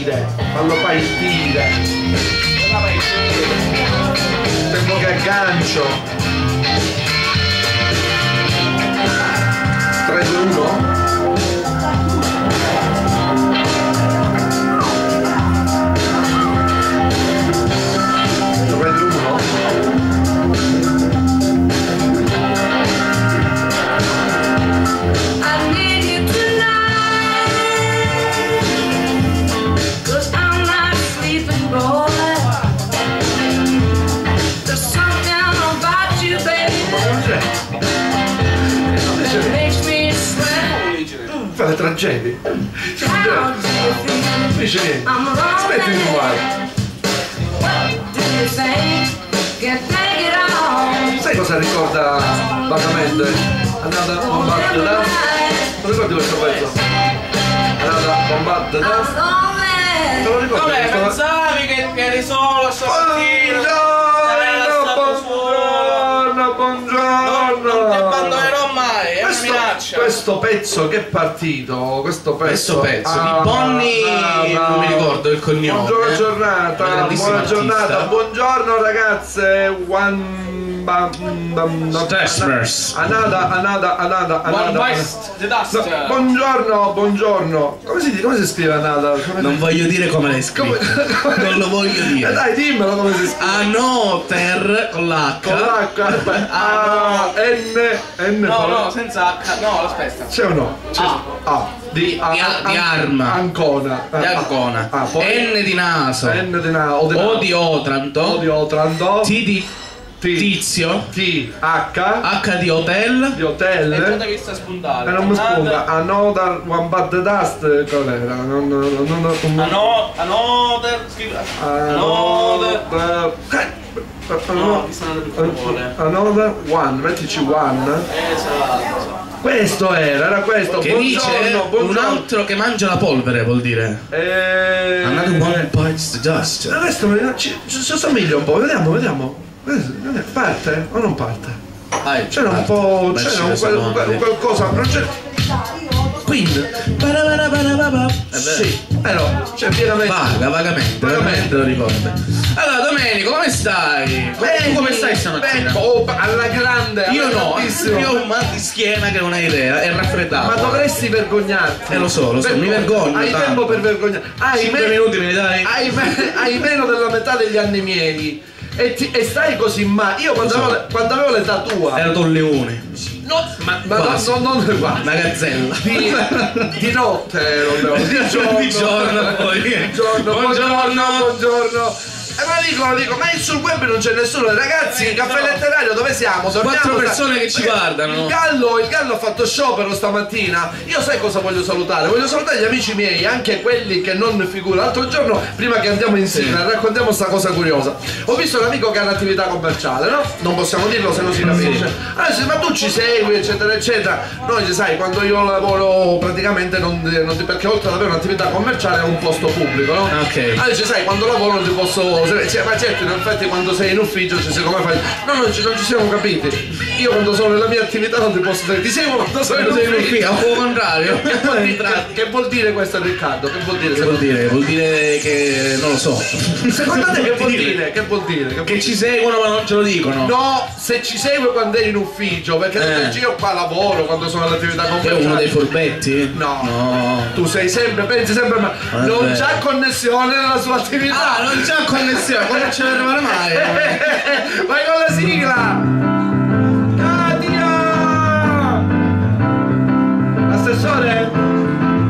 partire, fallo partire. Tempo che aggancio. Do you think? Can't take it all. Sai cosa ricorda vagamente? Andata bombard da. Non ricordi questo pezzo? Andata bombard da. Te lo ricordi? Vabbè, pensavi che, che eri solo stamattina? Buongiorno, buongiorno, Non ti buongiorno. abbandonerò Questo, minaccia. questo pezzo che è partito? Questo pezzo, Questo pezzo Ah, di Bonnie, ah, non mi ricordo il cognome. Buongiorno eh. giornata, buona giornata, artista. buongiorno ragazze. One bam, bam, no, Stressmers. Anada, anada, anada, anada. No, buongiorno, buongiorno. Come si, come si scrive Anada? Come Non voglio dire come l'hai come- scritto. Non lo voglio Eh, dire. dai, dimmelo come si scrive. Anoter con l'H. Con l'H. A, N, N. No, no, senza H. No, aspetta. C'è o no? C'è. A. A. Di, Di, di arma. Ancona. Di Ancona. Ah, poi N di naso. N di na, o di O di Otranto. O di Otranto. T di T. tizio. T. H. H di hotel. Di hotel. E tu devi sta spuntare. E non mi spunta. Another one bad dust. Qual era? Non, non, non, non, Ano- Another. scrivi- Another. Another. No. Another one, mettici one. Esatto. Questo era, era questo. Che buongiorno, dice un buongiorno. altro che mangia la polvere vuol dire. Eh, Another one bites the dust. Ma questo mi- ci, ci, ci assomiglia un po', vediamo, vediamo. Non è- Parte o non parte? Dai, C'era un po'. C'era ce un, ne quel- altri. qualcosa. Non. Quindi. Ba-da-ba-da-ba-da-ba. Eh. Sì, però c'è pienamente. Vaga, vagamente, vagamente lo ricordo. Allora, Domenico, come stai? tu come stai stamattina? Beh, oh, alla grande, Io alla no, grandissima. io ho un mal di schiena che non hai idea, è raffreddato. Ma dovresti vergognarti. Eh, lo so, lo so, mi vergogno Hai tanto. tempo per vergognarti. Hai, 5 me- minuti me li dai? hai, me- hai meno della metà degli anni miei. E, ti- e stai così male. Io quando, so. avevo, quando avevo l'età tua. Ero un leone. No, Ma ma no, quasi. no, non guarda. Una gazzella. Di, di notte ero leone. Di giorno. Di giorno poi. Di giorno. Buongiorno. Buongiorno. E ma dico, dico, ma sul web non c'è nessuno. Ragazzi, caffè letterario, dove siamo? Torniamo Quattro persone che ci Perché guardano. Il gallo, il gallo ha fatto sciopero stamattina. Io sai cosa voglio salutare? Voglio salutare gli amici miei, anche quelli che non figurano. L'altro giorno, prima che andiamo insieme, raccontiamo sta cosa curiosa. Ho visto un amico che ha un'attività commerciale, no? Non possiamo dirlo se non si capisce. Allora dice, ma tu ci segui, eccetera, eccetera. Noi sai, quando io lavoro praticamente non, non ti- perché oltre ad avere un'attività commerciale è un posto pubblico, no? Ok. Allora dice, sai, quando lavoro non ti posso. Cioè, ma certo, in effetti quando sei in ufficio ci sei come fai. No, non ci, non ci siamo capiti. Io quando sono nella mia attività non ti posso dire. Ti seguo quando sono in Quando sei in ufficio. al contrario. Che vuol, dire, che, che vuol dire questo Riccardo? Che vuol dire? Che vuol dire? Vuol dire che non lo so. Secondo te che vuol dire? Che vuol dire? Che vuol Che ci seguono ma non ce lo dicono. No, se ci segue quando eri in ufficio, perché Eh. io qua lavoro quando sono all'attività È commerciale. uno dei furbetti? No. No. Tu sei sempre, pensi sempre a me. Vabbè. Non c'ha connessione nella sua attività. Ah, non c'è connessione, come ce l'avevano mai? Vai con la sigla! Katia! Assessore?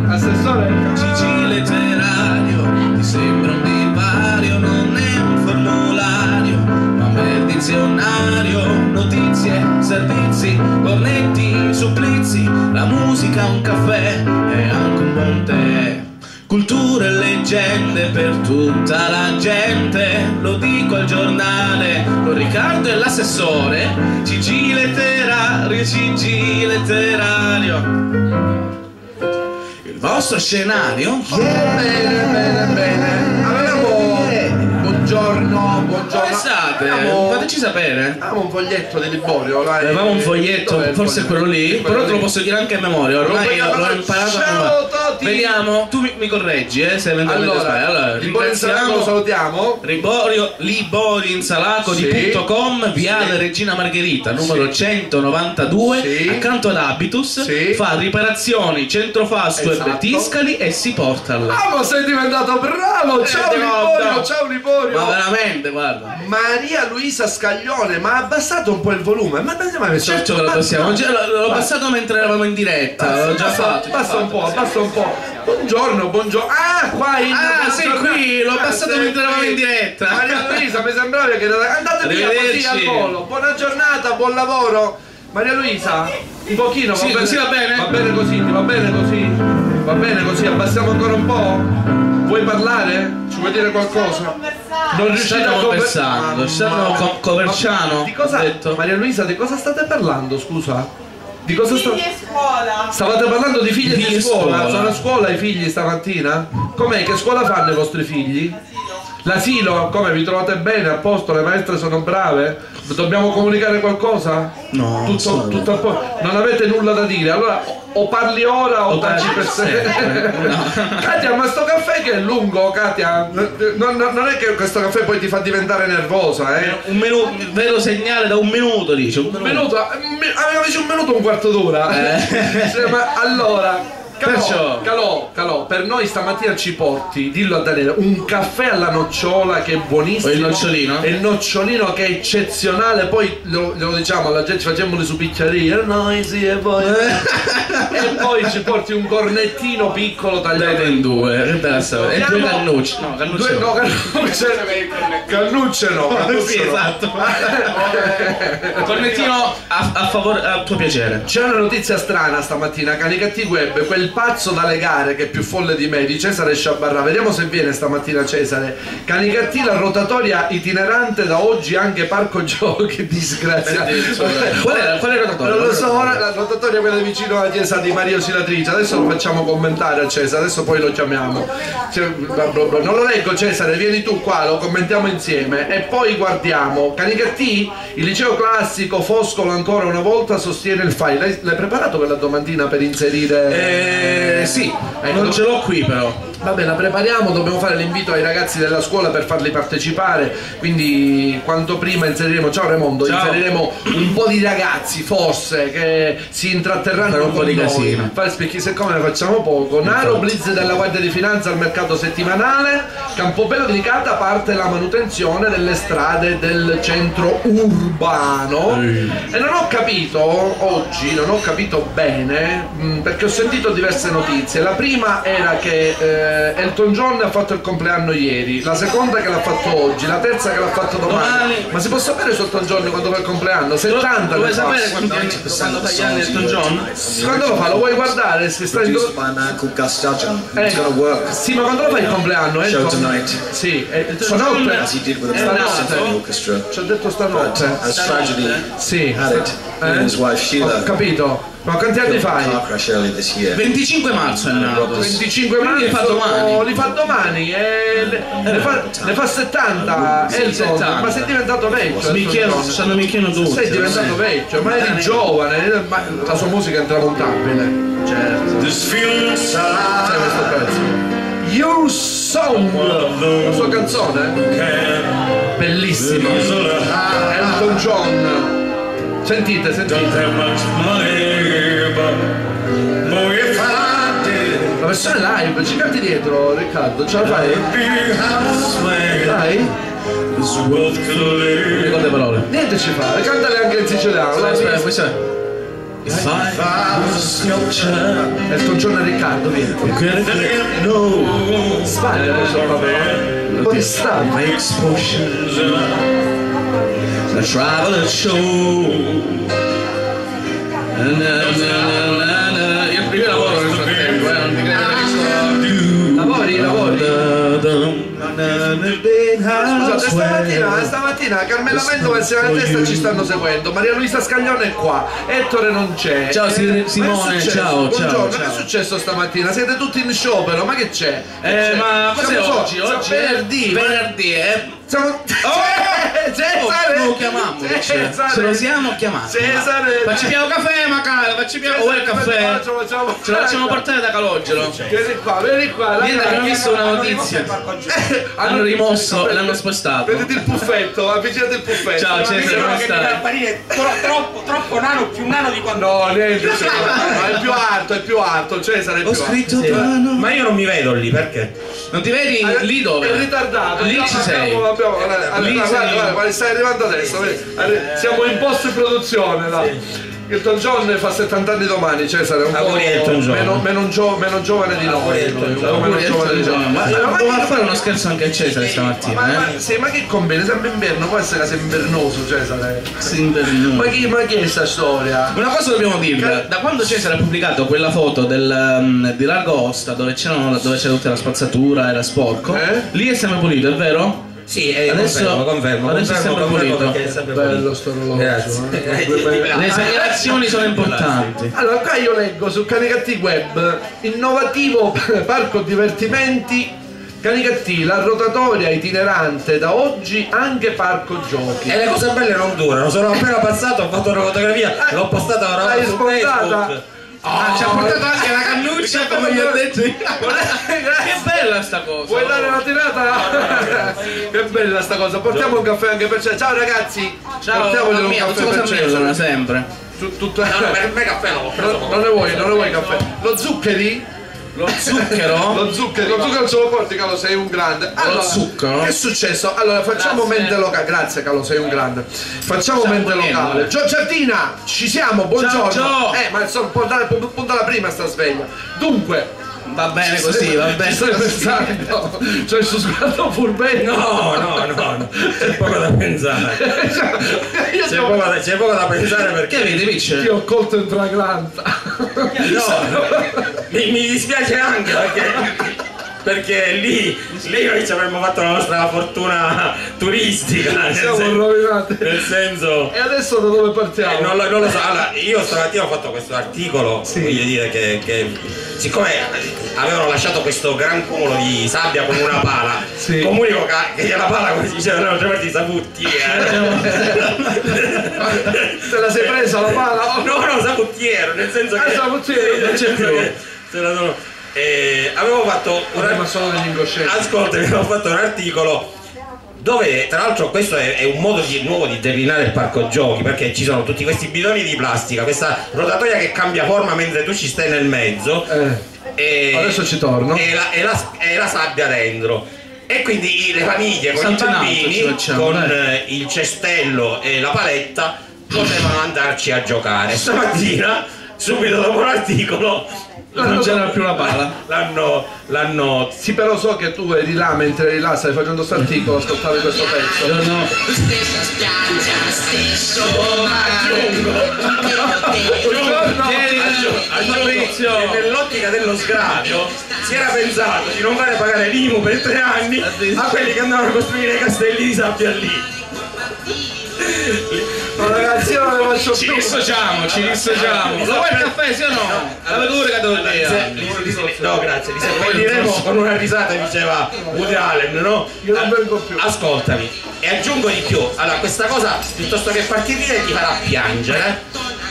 Assessore? Gigi letterario, ti sembra un divario, non è un formulario, ma un bel dizionario, notizie, servizi, cornetti, supplizi, la musica, un caffè e anche un buon tè. Culture e leggende per tutta la gente, lo dico al giornale, con Riccardo e l'assessore, Gigi letterario, Gigi letterario. Il vostro scenario? Bene, bene, bene. Avevamo. Buongiorno, buongiorno. Dove state? Avevamo, Fateci sapere. avevamo un foglietto di Liborio. là, Avevamo un Dov'è foglietto, forse quello lì, Quello però te lo lì. posso dire anche a memoria, ormai l'ho imparato a Ciao memoria. Vediamo, tu mi, mi correggi, eh, se eventualmente Allora, sbaglio. Allora, buon Insalaco lo salutiamo. Riborio, Libori Insalaco Sì. di .com, Viale Regina Margherita, numero 192, Sì. accanto ad Habitus, Sì. fa riparazioni, centrofasto Esatto. e Tiscali e si porta là. Bravo, sei diventato bravo! Ciao Eh, Liborio, no. ciao Liborio! Ma veramente, guarda. Maria Luisa Scaglione, ma ha abbassato un po' il volume. Ma mai messo Certo che lo possiamo. L'ho passato mentre eravamo in diretta, l'ho già Basta- fatto. Basta un po', sì. basta un po'. Buongiorno, buongiorno. Ah, qua in Ah, sei qui, l'ho passato sei mentre eravamo in diretta. Maria Luisa, mi sembrava che era... andate via così al volo. Buona giornata, buon lavoro. Maria Luisa, un pochino, Sì, così va bene? Va bene così, ti va bene così? Va bene così, abbassiamo ancora un po'? Vuoi parlare? Ci vuoi dire qualcosa? Non riuscite Stanno a conver- conversando, stanno Mamma co- mia. Coverciano, Ma Di cosa? Maria Luisa, di cosa state parlando, scusa? Di cosa sta... Figli e scuola. Stavate parlando di figli Figli di e scuola? scuola. Sono a scuola i figli stamattina? Com'è? Che scuola fanno i vostri figli? L'asilo, come vi trovate bene? A posto? Le maestre sono brave? Dobbiamo comunicare qualcosa? No, Tutto, tutto a posto? Non avete nulla da dire? Allora o- parli ora o, O taci per sempre. No. Katia, ma sto caffè che è lungo, Katia? Non, non- non è che questo caffè poi ti fa diventare nervosa, eh? Un minuto, vero segnale da un minuto dice. Un Un minuto, eh, mi- aveva dice un minuto un quarto d'ora. Cioè, ma allora. Calò, Perciò- calò, calò, per noi stamattina ci porti, dillo a Daniele, un caffè alla nocciola che è buonissimo. O il nocciolino? E il nocciolino che è eccezionale, poi lo, lo diciamo alla gente, facciamoli su picciarie, noi sì e voi. e poi ci porti un cornettino piccolo tagliato in due, che bella storia. E due cannucci. No, cannucci. Due, no, cannucce, cannucce no, cannucce Sì, no. esatto. Cornettino a, a favore, a tuo piacere. C'è una notizia strana stamattina, Canicatti Web, quel pazzo da legare che è più folle di me, di Cesare Sciabarra. Vediamo se viene stamattina Cesare. Canicatti la rotatoria itinerante da oggi anche parco giochi, disgrazia. Qual è, qual è il rotatorio? Non lo so, ora la rotatoria quella vicino alla chiesa di Maria Oscillatrice, adesso lo facciamo commentare a Cesare, adesso poi lo chiamiamo. Cioè. Non lo leggo Cesare, vieni tu qua, lo commentiamo insieme e poi guardiamo. Canicatti, il liceo classico Foscolo ancora una volta sostiene il file. L'hai, l'hai preparato quella domandina per inserire? Eh, sì, Ecco. non ce l'ho qui però. Vabbè, la prepariamo, dobbiamo fare l'invito ai ragazzi della scuola per farli partecipare, quindi quanto prima inseriremo, ciao Raimondo, Ciao. inseriremo un po' di ragazzi forse che si intratterranno Fare un po' di noi. casino. Fare- Perché siccome ne facciamo poco, Naro Blitz della Guardia di Finanza al mercato settimanale, Campobello di Licata parte la manutenzione delle strade del centro urbano e non ho capito oggi, non ho capito bene perché ho sentito diverse notizie. La prima era che eh, Elton John ha fatto il compleanno ieri, la seconda che l'ha fatto oggi, la terza che l'ha fatto domani. Domani. Ma si può sapere su Elton John quando fa il compleanno? 70 Vuoi fa. sapere anni, quando fa gli anni Elton John? Quando lo fa? Lo vuoi guardare? Se sta in. Eh, It's gonna work Sì, ma quando lo fai il compleanno? Show Elton? tonight. Sì, eh, stanotte. Orchestra. Ci ho detto stanotte. tragedy Sì. had it, he and his wife Ho Sheila capito. Ma quanti anni fai? car crash earlier this year. 25 marzo è nato. 25 Quindi marzo li fa domani. li fa domani e le, ne, fa, ne fa 70 Sì, Elton, 70. ma sei diventato vecchio Elton Micchiano, John. stanno micchiano tutti. sei diventato vecchio ma eri giovane ma la sua musica è intramontabile certo sai questo pezzo Your Song la sua canzone bellissima Elton John sentite sentite. La versione live ci canti dietro Riccardo ce la fai? dai. Ricorda le parole. niente ci fa cantale anche in siciliano Aspetta, aspetta, questo è. If I Elton John e Riccardo vieni no. Sbaglia questo proprio un po' A traveler show na, na, na. Io lavoro nel frattempo, eh, lavori lavori Scusate, stamattina, stamattina Carmela Mendova e Serena Testa ci stanno seguendo, Maria Luisa Scaglione è qua, Ettore non c'è. Ciao, Eh, Simone, ciao, Buongiorno, ciao, che è successo stamattina? Siete tutti in sciopero, ma che c'è? Eh, ma cos'è oggi? Oggi è venerdì. Venerdì, eh? Siamo... Cesare! lo chiamammo. Cesare. Ce lo siamo chiamati. Cesare. Facci piano caffè, ma cara, facci piano. Oh, il caffè. Ce lo facciamo Ce lo facciamo portare da Calogero. Vieni qua, vieni qua. Abbiamo dai. visto una notizia. Hanno rimosso e l'hanno spostato. Vedete il puffetto, avvicinate il puffetto. Ciao, Ma Cesare, come stai? troppo, troppo nano, più nano di quando. No, niente. No, è più alto, è più alto, Cesare è più Ho scritto piano. Ma io non mi vedo lì perché? Non ti vedi lì dove? È ritardato. Lì ci sei. Abbiamo, abbiamo, guarda, Lì guarda, sei. guarda, guarda, stai arrivando adesso. Siamo in post produzione. là. Elton John fa 70 anni domani, Cesare. è Un po'. Meno, meno gio- meno giovane di noi. Meno giovane di noi. Ma Allora, doveva fare uno scherzo anche a Cesare ma, stamattina, ma, eh? sì, ma che combina? Sempre inverno, può essere che invernoso, Cesare. Ma che, ma che è sta storia? Una cosa dobbiamo dirla, da quando Cesare ha pubblicato quella foto del, um, di Largo Osta dove c'era tutta la spazzatura, era sporco, Eh? lì è sempre pulito, è vero? Sì, eh, Adesso- confermo, confermo, adesso è confermo, sempre confermo pulito. perché è sempre Bello sto orologio. Grazie. eh. Le segnalazioni sono importanti. Allora, qua io leggo su Canicatti Web, innovativo parco divertimenti, Canicatti, la rotatoria itinerante da oggi anche parco giochi. E le cose belle non durano, sono appena passato, ho fatto una fotografia, l'ho postata ora su spostata? Facebook. Ah, ci ha portato anche la cannuccia come gli ho detto io. Che bella sta cosa! Vuoi dare una tirata? che bella sta cosa, portiamo un caffè anche per te. Ciao ragazzi! Ciao, Portiamoglielo un mia, caffè cosa per sono sempre. Tu- tutto- No, no, per me caffè preso. Non, non ne vuoi, non ne vuoi caffè. Lo zuccheri? Lo zucchero? Lo zucchero, lo zucchero ce lo porti, Calo, sei un grande. Allora, zucchero? Che è successo? Allora, facciamo Grazie. mente locale. Grazie, Calo, sei un grande. Facciamo Stiamo mente locale. eh. Gio Giardina, ci siamo, buongiorno. Ciao, Gio. Eh, ma insomma, può dare può- può dare prima sta sveglia. Dunque, Va bene così, va bene. Stai pensando? Cioè, il suo sguardo furbetto. No, no, no, no, c'è poco da pensare. Io C'è ti poco da, c'è poco da pensare perché vedi, ti Vice? ho colto in fragranza. No, mi, mi dispiace anche perché, perché lì, lì noi ci avremmo fatto la nostra fortuna turistica. Nel, Siamo sen- rovinati. nel senso. E adesso da dove eh, partiamo? non, lo, non lo so, allora io stamattina ho fatto questo articolo, voglio dire che, che siccome avevano lasciato questo gran cumulo di sabbia come una pala, Sì. comunico che, che la pala come si dice erano tre parti saputti. Te la sei presa la pala? No, no, sabuttiero, nel senso Ah, che. sabuttiero, sì, non c'è senso più. se la sono- eh, avevo fatto un incoscienti. Ascoltami, avevo fatto un articolo dove tra l'altro questo è, è un modo di- nuovo di declinare il parco giochi perché ci sono tutti questi bidoni di plastica, questa rotatoria che cambia forma mentre tu ci stai nel mezzo Eh, e, Adesso ci torno. e la, e la- e la sabbia dentro. E quindi le famiglie con Salto i bambini, ci facciamo, con eh, il cestello e la paletta, potevano andarci a giocare. Stamattina, subito dopo l'articolo, Non c'era più la pala. l'hanno, l'hanno Sì, però so che tu eri là mentre eri là, stai facendo sto articolo, ascoltavi questo pezzo. No, no. Buongiorno. Chiedi aggiungo a Fabrizio. nell'ottica dello sgravio si era pensato di non fare pagare l'IMU per tre anni a quelli che andavano a costruire i castelli di sabbia lì. No, ragazzi, io non ne faccio Ci più. dissociamo, ci dissociamo. Lo vuoi il caffè, sì o no? La vedura che devo dire. No, grazie, li seppelliremo con una risata, diceva Woody Allen, no? Io non vengo più. Ascoltami, e aggiungo di più. Allora, questa cosa, piuttosto che farti ridere, ti farà piangere.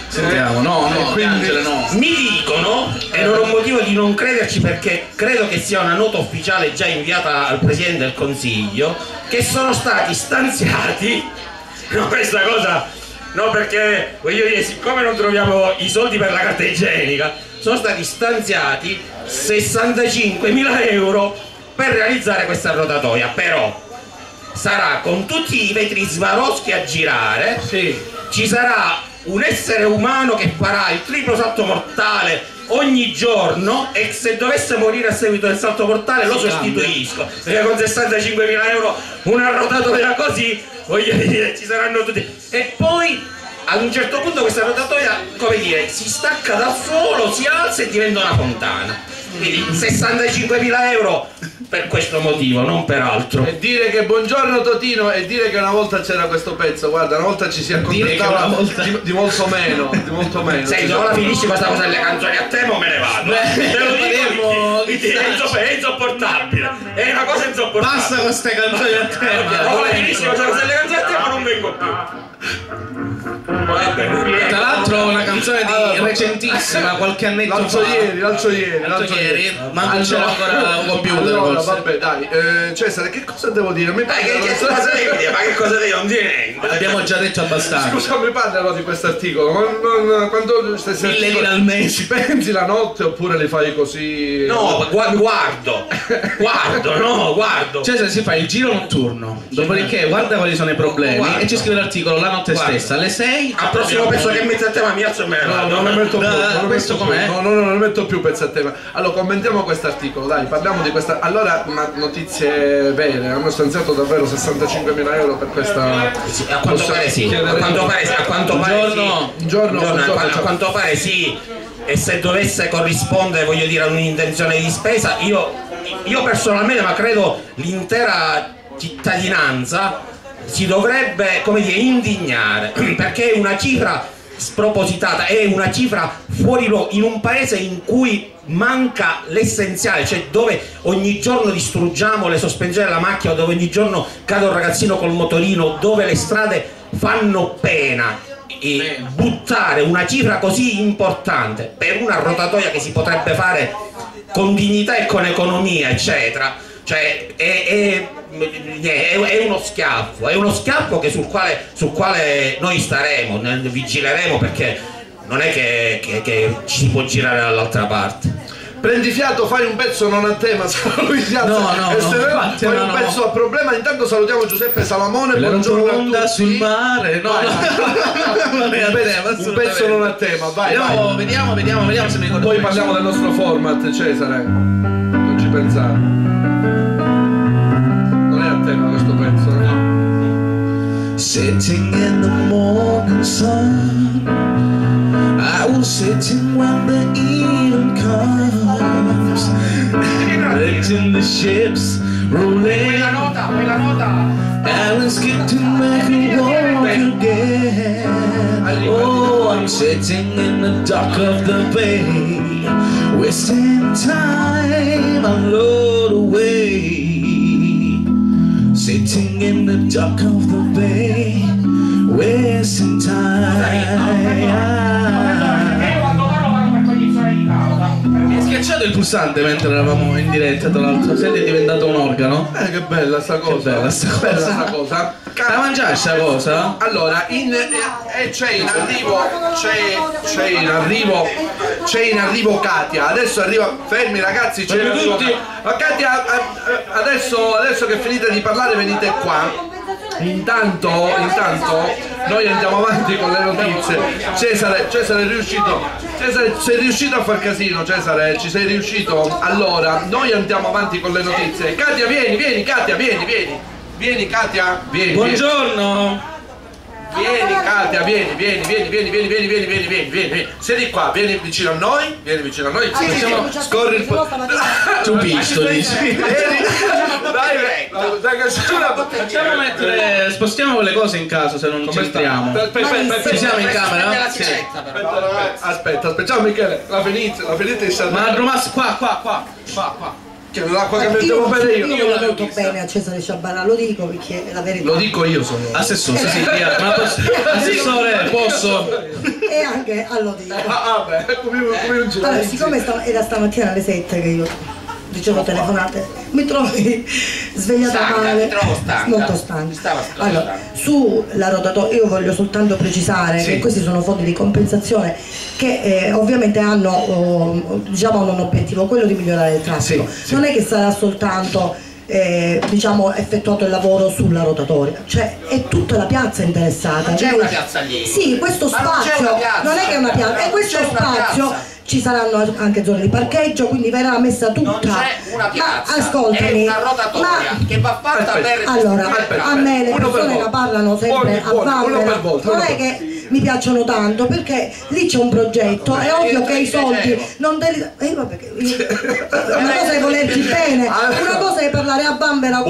Sentiamo, no, no, quindi- piangere no. Mi dicono, e non ho motivo di non crederci perché credo che sia una nota ufficiale già inviata al Presidente del Consiglio, che sono stati stanziati, no, questa cosa, no perché voglio dire, siccome non troviamo i soldi per la carta igienica, sono stati stanziati 65.000 euro per realizzare questa rotatoria, però sarà con tutti i vetri Swarovski a girare, Sì. ci sarà un essere umano che farà il triplo salto mortale ogni giorno e se dovesse morire a seguito del salto mortale lo sostituisco. Perché con 65.000 euro una rotatoria così voglio dire ci saranno tutti. E poi ad un certo punto questa rotatoria come dire si stacca dal suolo si alza e diventa una fontana. Quindi 65.000 euro per questo motivo non per altro E dire che buongiorno Totino e dire che una volta c'era questo pezzo, guarda, una volta ci si accontentava una volta- di, di molto meno, di molto meno. Senti, ora finisci questa cosa delle canzoni a te, ma me ne vado. Beh, Te lo dico, perché è inso- è insopportabile. È una cosa insopportabile. Basta con queste canzoni a tema. Ora benissimo, c'è queste canzoni a te ma non vengo più. Tra l'altro una canzone di recentissima, qualche annetto L'altro fa. ieri, l'altro ieri, L'altro ieri, ma non c'era ancora un computer. Allora, forse. vabbè, dai, eh, Cesare, che cosa devo dire? Mi Dai, che, che cosa devi dire? Ma che cosa devi? Non dire niente. Abbiamo già detto abbastanza. Scusa, mi parlerò di questo articolo. Ma non, quando stai Mille lire al mese. ci pensi la notte oppure li fai così? No, gua- guardo, guardo, no, guardo. Cesare si fa il giro notturno, dopodiché guarda quali sono i problemi Guarda. e ci scrive l'articolo la notte Guarda. stessa, alle 6. Al prossimo pezzo che metti a tema mi alzo e me ne No, vado. non ne metto più. Non questo metto più. com'è? No, no, no, non ne metto più pezzi a tema. Allora, commentiamo questo articolo, dai, parliamo di questa. Allora, ma notizie vere, hanno stanziato davvero 65.000 euro per questa. Sì, a quanto pare sì, a quanto pare, a quanto pare sì. Buongiorno, a, ciao. quanto pare sì. E se dovesse corrispondere, voglio dire, a un'intenzione di spesa, io, io personalmente, ma credo l'intera cittadinanza si dovrebbe, come dire, indignare, perché è una cifra spropositata, è una cifra fuori luogo, in un paese in cui manca l'essenziale, cioè dove ogni giorno distruggiamo le sospensioni della macchina, dove ogni giorno cade un ragazzino col motorino, dove le strade fanno pena. E buttare una cifra così importante per una rotatoia che si potrebbe fare con dignità e con economia, eccetera, cioè è, è- è- uno schiaffo, è uno schiaffo che sul, quale, sul quale noi staremo, vigileremo perché non è che, che- che ci si può girare dall'altra parte. Prendi fiato, fai un pezzo non a tema, lui si alza No, no, no, infatti, fai no, un no. pezzo a problema. Intanto salutiamo Giuseppe Salamone, La buongiorno a tutti. sul mare, no, Vai. no. Un pezzo- tema, un pezzo non a tema, vai, Vediamo, vai. vediamo, vediamo, vediamo se mi ricordo. Poi parliamo del nostro format, Cesare. Non ci pensare. A tema questo pezzo, no? Sitting in the morning sun, I was sitting when the even comes, letting the ships roll in. I was getting back and walk again. Oh, I'm sitting in the dock of the bay, wasting time, I'm load away. Sitting in the dock of the bay, wasting time. Mi è schiacciato il pulsante mentre eravamo in diretta, tra l'altro. Senti, è diventato un organo. Eh, che bella sta cosa. bella sta cosa. Bella sta cosa. Da mangiare sta cosa? Allora, in, eh, eh, c'è in arrivo, c'è, c'è in arrivo, c'è in arrivo Katia. Adesso arriva, fermi ragazzi, c'è in arrivo tutti. Ma Katia, adesso, adesso che finite di parlare venite qua. Intanto, intanto noi andiamo avanti con le notizie. Cesare, Cesare è riuscito. Cesare, sei riuscito a far casino, Cesare, ci sei riuscito? Allora, noi andiamo avanti con le notizie. Katia, vieni, vieni, Katia, vieni, vieni. Vieni Katia, vieni. vieni. Buongiorno! Vieni Katia, vieni, vieni, vieni, vieni, vieni, vieni, vieni, vieni, vieni, vieni, vieni. Siedi qua, vieni vicino a noi, vieni vicino a noi. Facciamo, scorri il po'. Tu visto, dici. Vieni. Dai, dai, Facciamo mettere. Spostiamo le cose in caso se non c'entriamo. Aspetta, aspetta, Ci siamo in camera? Sì. Aspetta, aspetta, ciao Michele, la finita, la finita è stata. Ma Romas, qua, qua, qua, qua, qua. Che l'acqua che Io, mettevo bene io io. non la vedo bene a Cesare Sciabara, lo dico perché è la verità. Lo dico io sono. Assessore, sì, via. Ma posso, assessore, posso? E anche allo dico. Ah, ah, beh, come, come un Allora, siccome sta- era stamattina alle 7 che io ricevo telefonate, mi trovi svegliata Stanca, male. mi trovo stanca. Molto stanca. Allora, sulla rotatoria io voglio soltanto precisare Sì. che questi sono fondi di compensazione che eh, ovviamente hanno, oh, diciamo, hanno un obiettivo, quello di migliorare il traffico. Sì, sì. Non è che sarà soltanto eh, diciamo effettuato il lavoro sulla rotatoria, cioè è tutta la piazza interessata. Non c'è una piazza lì. Sì, questo Ma non spazio piazza. non è che è una piazza, è Non questo spazio. Ci saranno anche zone di parcheggio, quindi verrà messa tutta. Non c'è una piazza, Ma ascoltami, è una rotatoria ma che va fatta per allora, Aspetta, a me le per persone la parlano sempre a per volta, non è per- che mi piacciono tanto perché lì c'è un progetto, è ovvio che i soldi non. Eh, vabbè, io- una cosa è volerti bene, una cosa è parlare a bambera a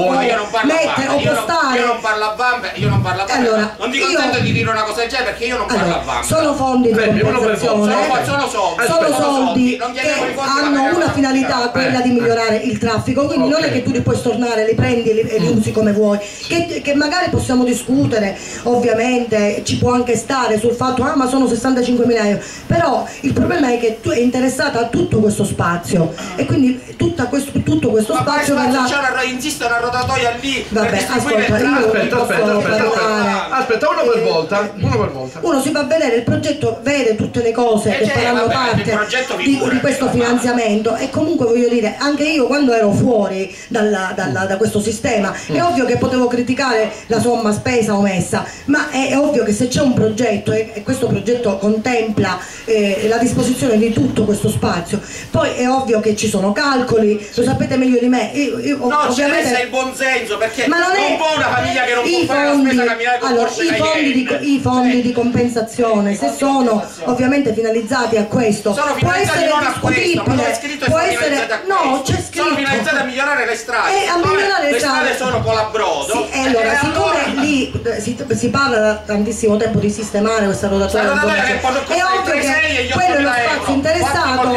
mettere o io non, postare. io non parlo a bamba, io non parlo a bamba. Allora, non ti contento di dire una cosa del genere perché io non parlo a bamba. sono fondi di per compensazione. Sono- sono soldi. Sono soldi che hanno una finalità, giusta. quella di migliorare il traffico, quindi non è che tu li puoi stornare, li prendi e li, li usi come vuoi, che, che magari possiamo discutere, ovviamente ci può anche stare sul fatto, ah ma sono 65 mila euro, però il problema è che tu è interessata a tutto questo spazio. E quindi tutta questo, tutto questo Ma spazio spazio verrà... c'è una, insiste una rotatoria lì Vabbè, ascolta, io-. Aspetta, aspetta, aspetta, aspetta. uno per volta, uno per volta. Uno si va a vedere il progetto, vede tutte le cose Eh, che cioè, faranno parte di, di questo finanziamento. E comunque voglio dire, anche io quando ero fuori dalla- dalla- da questo sistema Mm. è ovvio che potevo criticare la somma spesa o messa, ma è, è ovvio che se c'è un progetto e, e questo progetto contempla eh, la disposizione di tutto questo spazio, poi è ovvio che ci sono calcoli, lo sapete meglio di me, io, io No, ci deve ovviamente... essere il buon senso perché Ma non è può una famiglia che non può fare la fondi, spesa camminare con allora, i fondi, di, i fondi Cioè, di compensazione, se sono ovviamente finalizzati a questo, Sono può finalizzati essere non a questo, ma dove è discutibile, scritto può sono essere a no, c'è scritto Sono finalizzati a migliorare le strade. Eh, a migliorare le le strade strade. sono colabrodo. Sì, e allora, eh, siccome allora- lì eh, si, si parla da tantissimo tempo di sistemare questa rotatoria, è ovvio i 3,6 che quello è lo 8.000 spazio euro. interessato,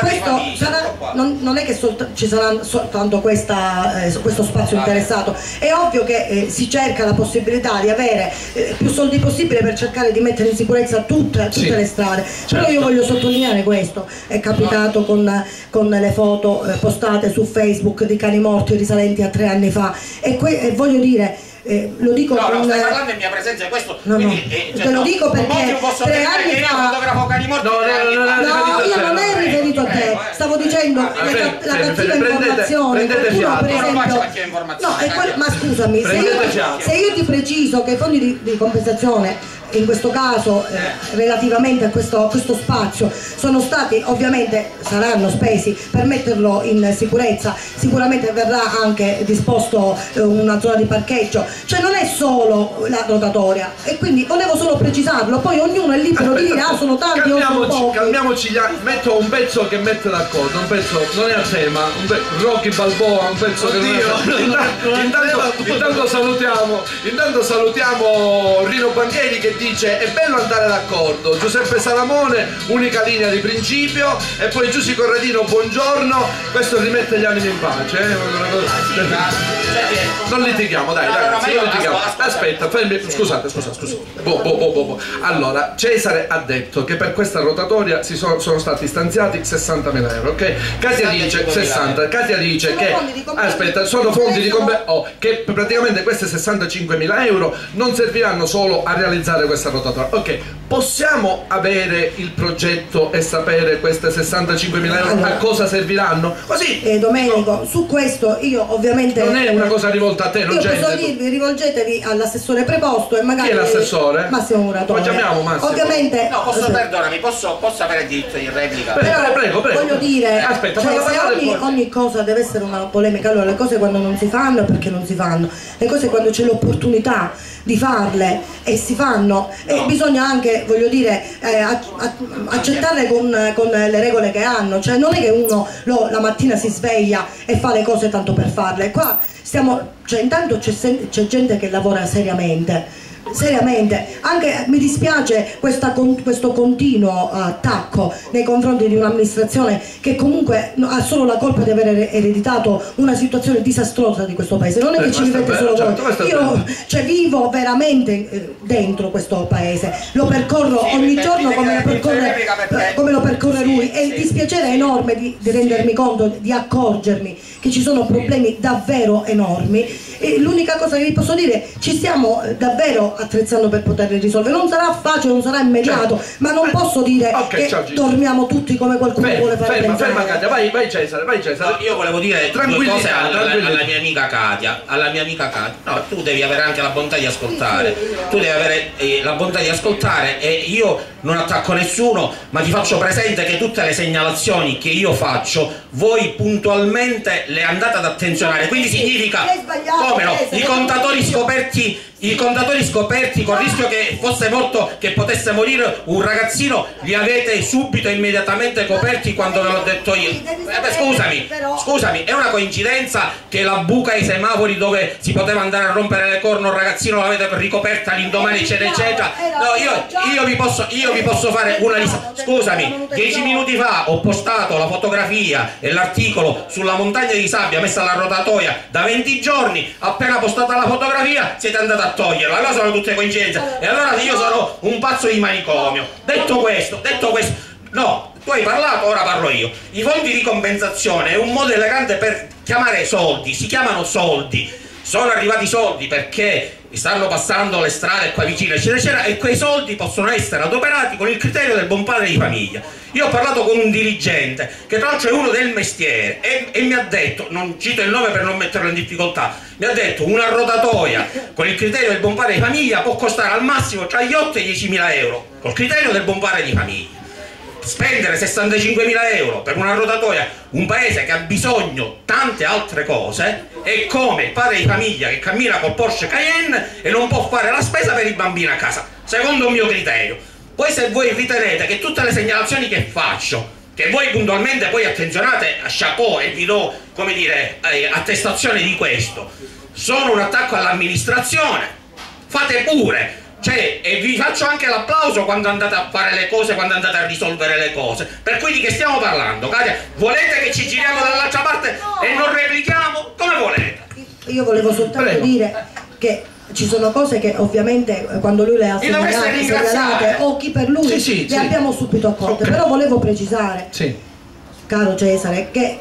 questo sarà- non, non è che solt- ci sarà soltanto questa, eh, questo spazio interessato, è ovvio che eh, si cerca la possibilità di avere eh, più soldi possibile per cercare di mettere in sicurezza tutte, tutte Sì. le strade, però io voglio sottolineare questo, è capitato con, con le foto eh, postate su Facebook di cani morti risalenti a tre anni fa e, que- e voglio dire, eh, lo dico No, no, con... stai parlando in mia presenza questo. No, no, quindi, eh, te lo dico perché tre anni fa- fotografo cani morti. No, io non è riferito a te, prego, eh. stavo dicendo Ah, la, cattiva informazione. prendete fiato. per esempio- No, ma scusami, se io, fiato. se io ti preciso che i fondi di, di compensazione in questo caso eh, relativamente a questo, a questo spazio sono stati ovviamente saranno spesi per metterlo in sicurezza sicuramente verrà anche disposto eh, una zona di parcheggio. Cioè non è solo la rotatoria. E quindi volevo solo precisarlo. Poi ognuno è libero di dire ah sono tanti o sono calmiamoci, pochi. calmiamoci gli anni. Metto un pezzo che mette d'accordo, un pezzo non è a tema, un pe- Rocky Balboa, un pezzo che non è a tema. Intanto, intanto, intanto salutiamo, intanto salutiamo Rino Bancheri che dice è bello andare d'accordo, Giuseppe Salamone, unica linea di principio, e poi Giussi Corradino, buongiorno, questo rimette gli animi in pace. eh, Non litighiamo, dai, ragazzi, non litighiamo. Aspetta, fermi, scusate, scusate, scusate. Boh, boh, boh. Allora, Cesare ha detto che per questa rotatoria si sono, sono stati stanziati 60.000 euro, ok? Katia dice 65.000 60, Katia dice che aspetta, sono fondi di compensazione oh, che praticamente queste 65.000 euro non serviranno solo a realizzare questa rotatoria. Ok, possiamo avere il progetto e sapere queste 65.000 euro Allora. a cosa serviranno? Così Eh, Domenico, su questo io ovviamente non è una cosa rivolta a te, non Io c'è posso dirvi, rivolgetevi all'assessore preposto e magari Chi è l'assessore? Massimo Muratore. Lo chiamiamo Massimo? Ovviamente No, posso, eh, perdonami, posso, posso avere diritto di replica? Prego, però prego, prego. voglio dire, Aspetta, cioè, se ogni, ogni cosa deve essere una polemica, allora le cose quando non si fanno perché non si fanno, le cose quando c'è l'opportunità di farle e si fanno e bisogna anche, voglio dire, eh, ac- ac- accettarle con, con le regole che hanno, cioè non è che uno lo- la mattina si sveglia e fa le cose tanto per farle, qua stiamo, cioè intanto c'è gente che lavora seriamente seriamente, anche mi dispiace questa con- questo continuo attacco nei confronti di un'amministrazione che comunque ha solo la colpa di aver er- ereditato una situazione disastrosa di questo paese, non è Eh, che ci questo è vivete solo certo, questo voi, io cioè, vivo veramente eh, dentro questo paese, lo percorro Sì, ogni giorno come lo percorre, come lo percorre lui. e il sì, dispiacere è enorme di, di rendermi conto, di accorgermi che ci sono problemi davvero enormi. E l'unica cosa che vi posso dire ci stiamo eh, attrezzando per poterli risolvere non sarà facile, non sarà immediato ma non posso dire Certo. Ok, che ciao, dormiamo tutti come qualcuno vuole Ferma, fare ferma, pensare. ferma Katia, vai, vai Cesare, vai No, Cesare. io volevo dire due cose alla, tranquillità. alla mia amica Katia. Alla mia amica Katia. No, tu devi avere anche la bontà di ascoltare. Tu devi avere eh, la bontà di ascoltare e io non attacco nessuno, ma ti faccio presente che tutte le segnalazioni che io faccio, voi puntualmente le andate ad attenzionare. Quindi significa come no? I contatori scoperti i contatori scoperti col rischio che fosse morto, che potesse morire un ragazzino, li avete subito e immediatamente coperti quando ve l'ho detto io. Eh beh, scusami, scusami, è una coincidenza che la buca ai semafori dove si poteva andare a rompere le corna un ragazzino l'avete ricoperta l'indomani eccetera eccetera. No, io, io vi posso, io vi posso fare una lista. Scusami, dieci minuti fa ho postato la fotografia e l'articolo sulla montagna di sabbia messa alla rotatoia da 20 giorni, appena postata la fotografia siete andati a toglierla, allora sono tutte coincidenze. E allora io sono un pazzo di manicomio. Detto questo, detto questo, no, tu hai parlato, ora parlo io. I fondi di compensazione è un modo elegante per chiamare soldi, si chiamano soldi. Sono arrivati soldi perché stanno passando le strade qua vicino, eccetera, eccetera, e quei soldi possono essere adoperati con il criterio del buon padre di famiglia. Io ho parlato con un dirigente, che tra l'altro è uno del mestiere, e, e mi ha detto, non cito il nome per non metterlo in difficoltà, mi ha detto una rotatoia con il criterio del buon padre di famiglia può costare al massimo tra gli 8 e i 10 mila euro, col criterio del buon padre di famiglia spendere 65.000 euro per una rotatoia, un paese che ha bisogno tante altre cose, è come il padre di famiglia che cammina col Porsche Cayenne e non può fare la spesa per i bambini a casa, secondo un mio criterio. Poi se voi ritenete che tutte le segnalazioni che faccio, che voi puntualmente poi attenzionate a chapeau e vi do, come dire, eh, attestazione di questo, sono un attacco all'amministrazione, fate pure, cioè, e vi faccio anche l'applauso quando andate a fare le cose, quando andate a risolvere le cose. Per cui di che stiamo parlando? Katia? Volete che ci giriamo dall'altra parte e non replichiamo? Come volete? Io volevo soltanto Prego. dire che ci sono cose che ovviamente quando lui le ha segnalate, o chi per lui Sì, sì, le sì. abbiamo subito accolte, Ok. però volevo precisare, Sì. caro Cesare, che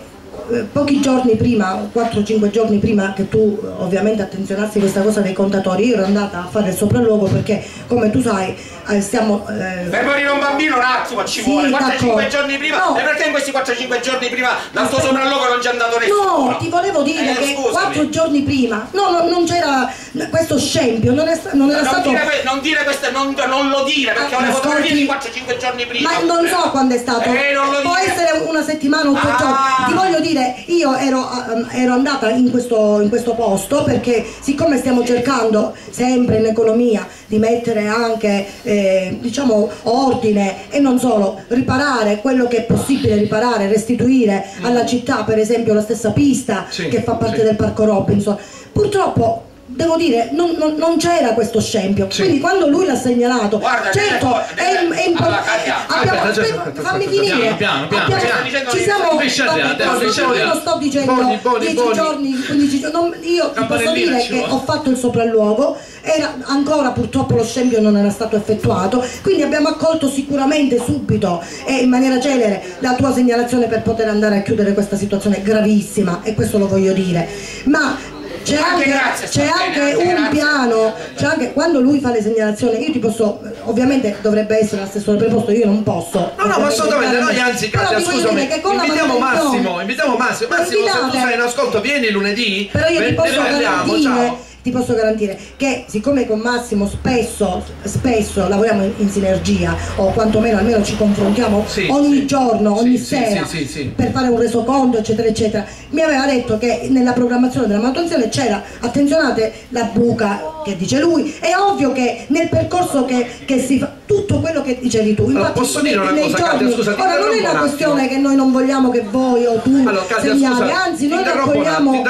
eh, pochi giorni prima, 4-5 giorni prima che tu eh, ovviamente attenzionassi questa cosa dei contatori, io ero andata a fare il sopralluogo perché come tu sai eh, stiamo... eh, Per morire un bambino un attimo ci Sì, vuole, 4-5 d'accordo. giorni prima, No. e perché in questi 4-5 giorni prima dal tuo sopralluogo non c'è andato nessuno? No, ti volevo dire Eh, che scusami. quattro giorni prima, no, no, non c'era questo scempio, non, è non era Non stato... dire, non dire queste, non, non lo dire perché ho le Ascolti. fotografie di 4-5 giorni prima. Ma non so quando è stato, Eh, può essere una settimana o due Ah. giorni. Ti voglio dire, io ero, ehm, ero andata in questo, in questo posto perché siccome stiamo cercando sempre in economia di mettere anche eh, diciamo ordine e non solo, riparare quello che è possibile riparare, restituire alla città per esempio la stessa pista Sì, che fa parte sì. del parco Robinson. Purtroppo devo dire non, non- non c'era questo scempio Sì. quindi quando lui l'ha segnalato Guarda, certo è, è importante allora, aspetta, fammi finire piano, piano, piano. Dicendo ci siamo vabbè, non sto dicendo Boni, boni, 10 boni. giorni 15 giorni non- io ti posso dire che ho fatto il sopralluogo era ancora purtroppo lo scempio non era stato effettuato quindi abbiamo accolto sicuramente subito e in maniera celere la tua segnalazione per poter andare a chiudere questa situazione gravissima e questo lo voglio dire ma c'è Anche c'è anche bene, un grazie. piano, c'è anche quando lui fa le segnalazioni, io ti posso, ovviamente dovrebbe essere l'assessore preposto, io non posso. No, no, ma assolutamente, noi anzi, Katia, scusami, invitiamo Massimo, invitiamo Massimo, Ma Massimo se tu sei in ascolto vieni lunedì, Però io ti ne posso parliamo, ciao. Ti posso garantire che siccome con Massimo spesso, spesso lavoriamo in, in sinergia o quantomeno almeno ci confrontiamo Sì, ogni sì. giorno, ogni Sì, sera per fare un resoconto eccetera eccetera, mi aveva detto che nella programmazione della manutenzione c'era, attenzionate, la buca che dice lui, è ovvio che nel percorso che, che si fa, tutto quello che dicevi tu, Allora, infatti posso dire una nei cosa, Katia? giorni- Scusa, ti ora non è una un questione che noi non vogliamo che voi o tu Allora, Katia, segnali, scusa, anzi noi raccogliamo con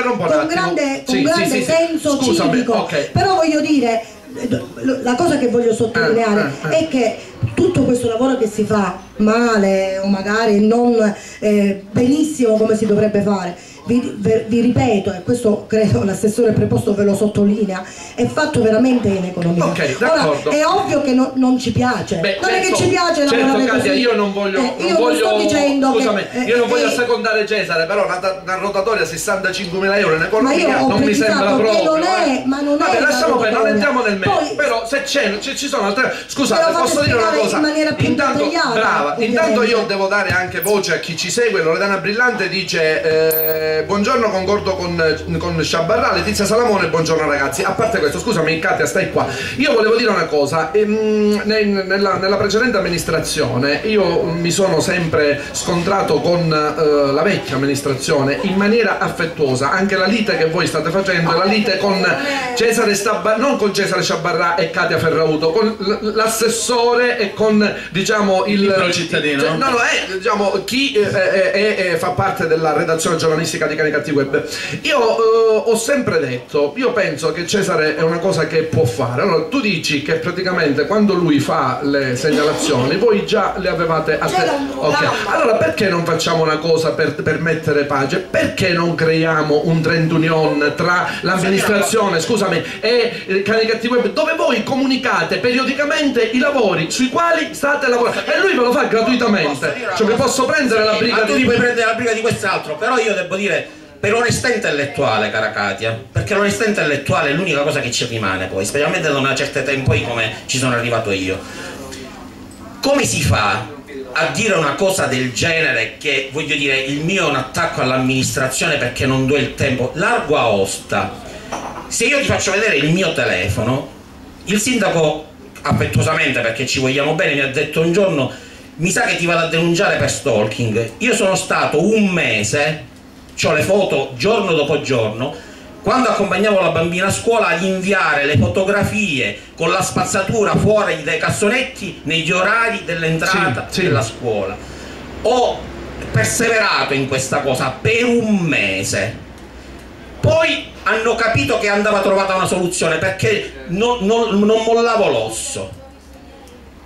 grande, con grande sì, sì, sì. senso Scusami, civico. ok. Però voglio dire, eh, la cosa che voglio sottolineare Eh, eh, eh. è che tutto questo lavoro che si fa male o magari non eh, benissimo come si dovrebbe fare, vi, vi ripeto, e questo credo l'assessore preposto ve lo sottolinea, è fatto veramente in economia. Ok, Ora, è ovvio che no- non ci piace, Beh, non è certo, che ci piace certo, lavorare Katia, io non voglio, Eh, non io voglio sto dicendo scusami, che, io non eh, voglio eh, assecondare Cesare, però una, una rotatoria a 65.000 euro in Ma economia non mi sembra proprio. non è- eh. ma non Vabbè, è lasciamo perdere, non entriamo nel merito. Però se c'è, ci, ci sono altre. Scusate, posso dire una cosa? in maniera più intanto, dettagliata, brava, ovviamente. intanto io devo dare anche voce a chi ci segue. Loredana Brillante dice: Eh, buongiorno, concordo con, con Sciabarrà, Letizia Salamone, buongiorno ragazzi. A parte questo, scusami Katia, stai qua. Io volevo dire una cosa, ehm, ne- nella, nella precedente amministrazione io mi sono sempre scontrato con eh, la vecchia amministrazione in maniera affettuosa. Anche la lite che voi state facendo la lite con Cesare Stabba, non con Cesare Sciabarrà e Katia Ferrauto, con l'assessore e con diciamo il Libero cittadino. Cioè, no, no, è diciamo chi eh, è- è- è- fa parte della redazione giornalistica di Canicatti Web. Io eh, ho sempre detto, io penso che Cesare è una cosa che può fare. Allora, tu dici che praticamente quando lui fa le segnalazioni, voi già le avevate a te. C'era un Ok. programma. Allora, perché non facciamo una cosa per, per mettere pace? Perché non creiamo un trend union tra l'amministrazione, scusami, e eh, Canicatti Web, dove voi comunicate periodicamente i lavori sui quali state lavorando? E lui ve lo fa gratuitamente. Cioè, vi posso prendere la briga Ma tu di ti puoi prendere la briga di quest'altro, però io devo dire per onestà intellettuale, cara Katia, perché l'onestà intellettuale è l'unica cosa che ci rimane poi, specialmente da una certa età in poi come ci sono arrivato io. Come si fa a dire una cosa del genere che voglio dire il mio è un attacco all'amministrazione perché non do il tempo? Largo a Osta. Se io ti faccio vedere il mio telefono, il sindaco affettuosamente perché ci vogliamo bene mi ha detto un giorno mi sa che ti vado a denunciare per stalking. Io sono stato un mese, ho le foto giorno dopo giorno, quando accompagnavo la bambina a scuola ad inviare le fotografie con la spazzatura fuori dai cassonetti negli orari dell'entrata Sì, sì. della scuola. Ho perseverato in questa cosa per un mese. Poi hanno capito che andava trovata una soluzione perché non, non- non mollavo l'osso.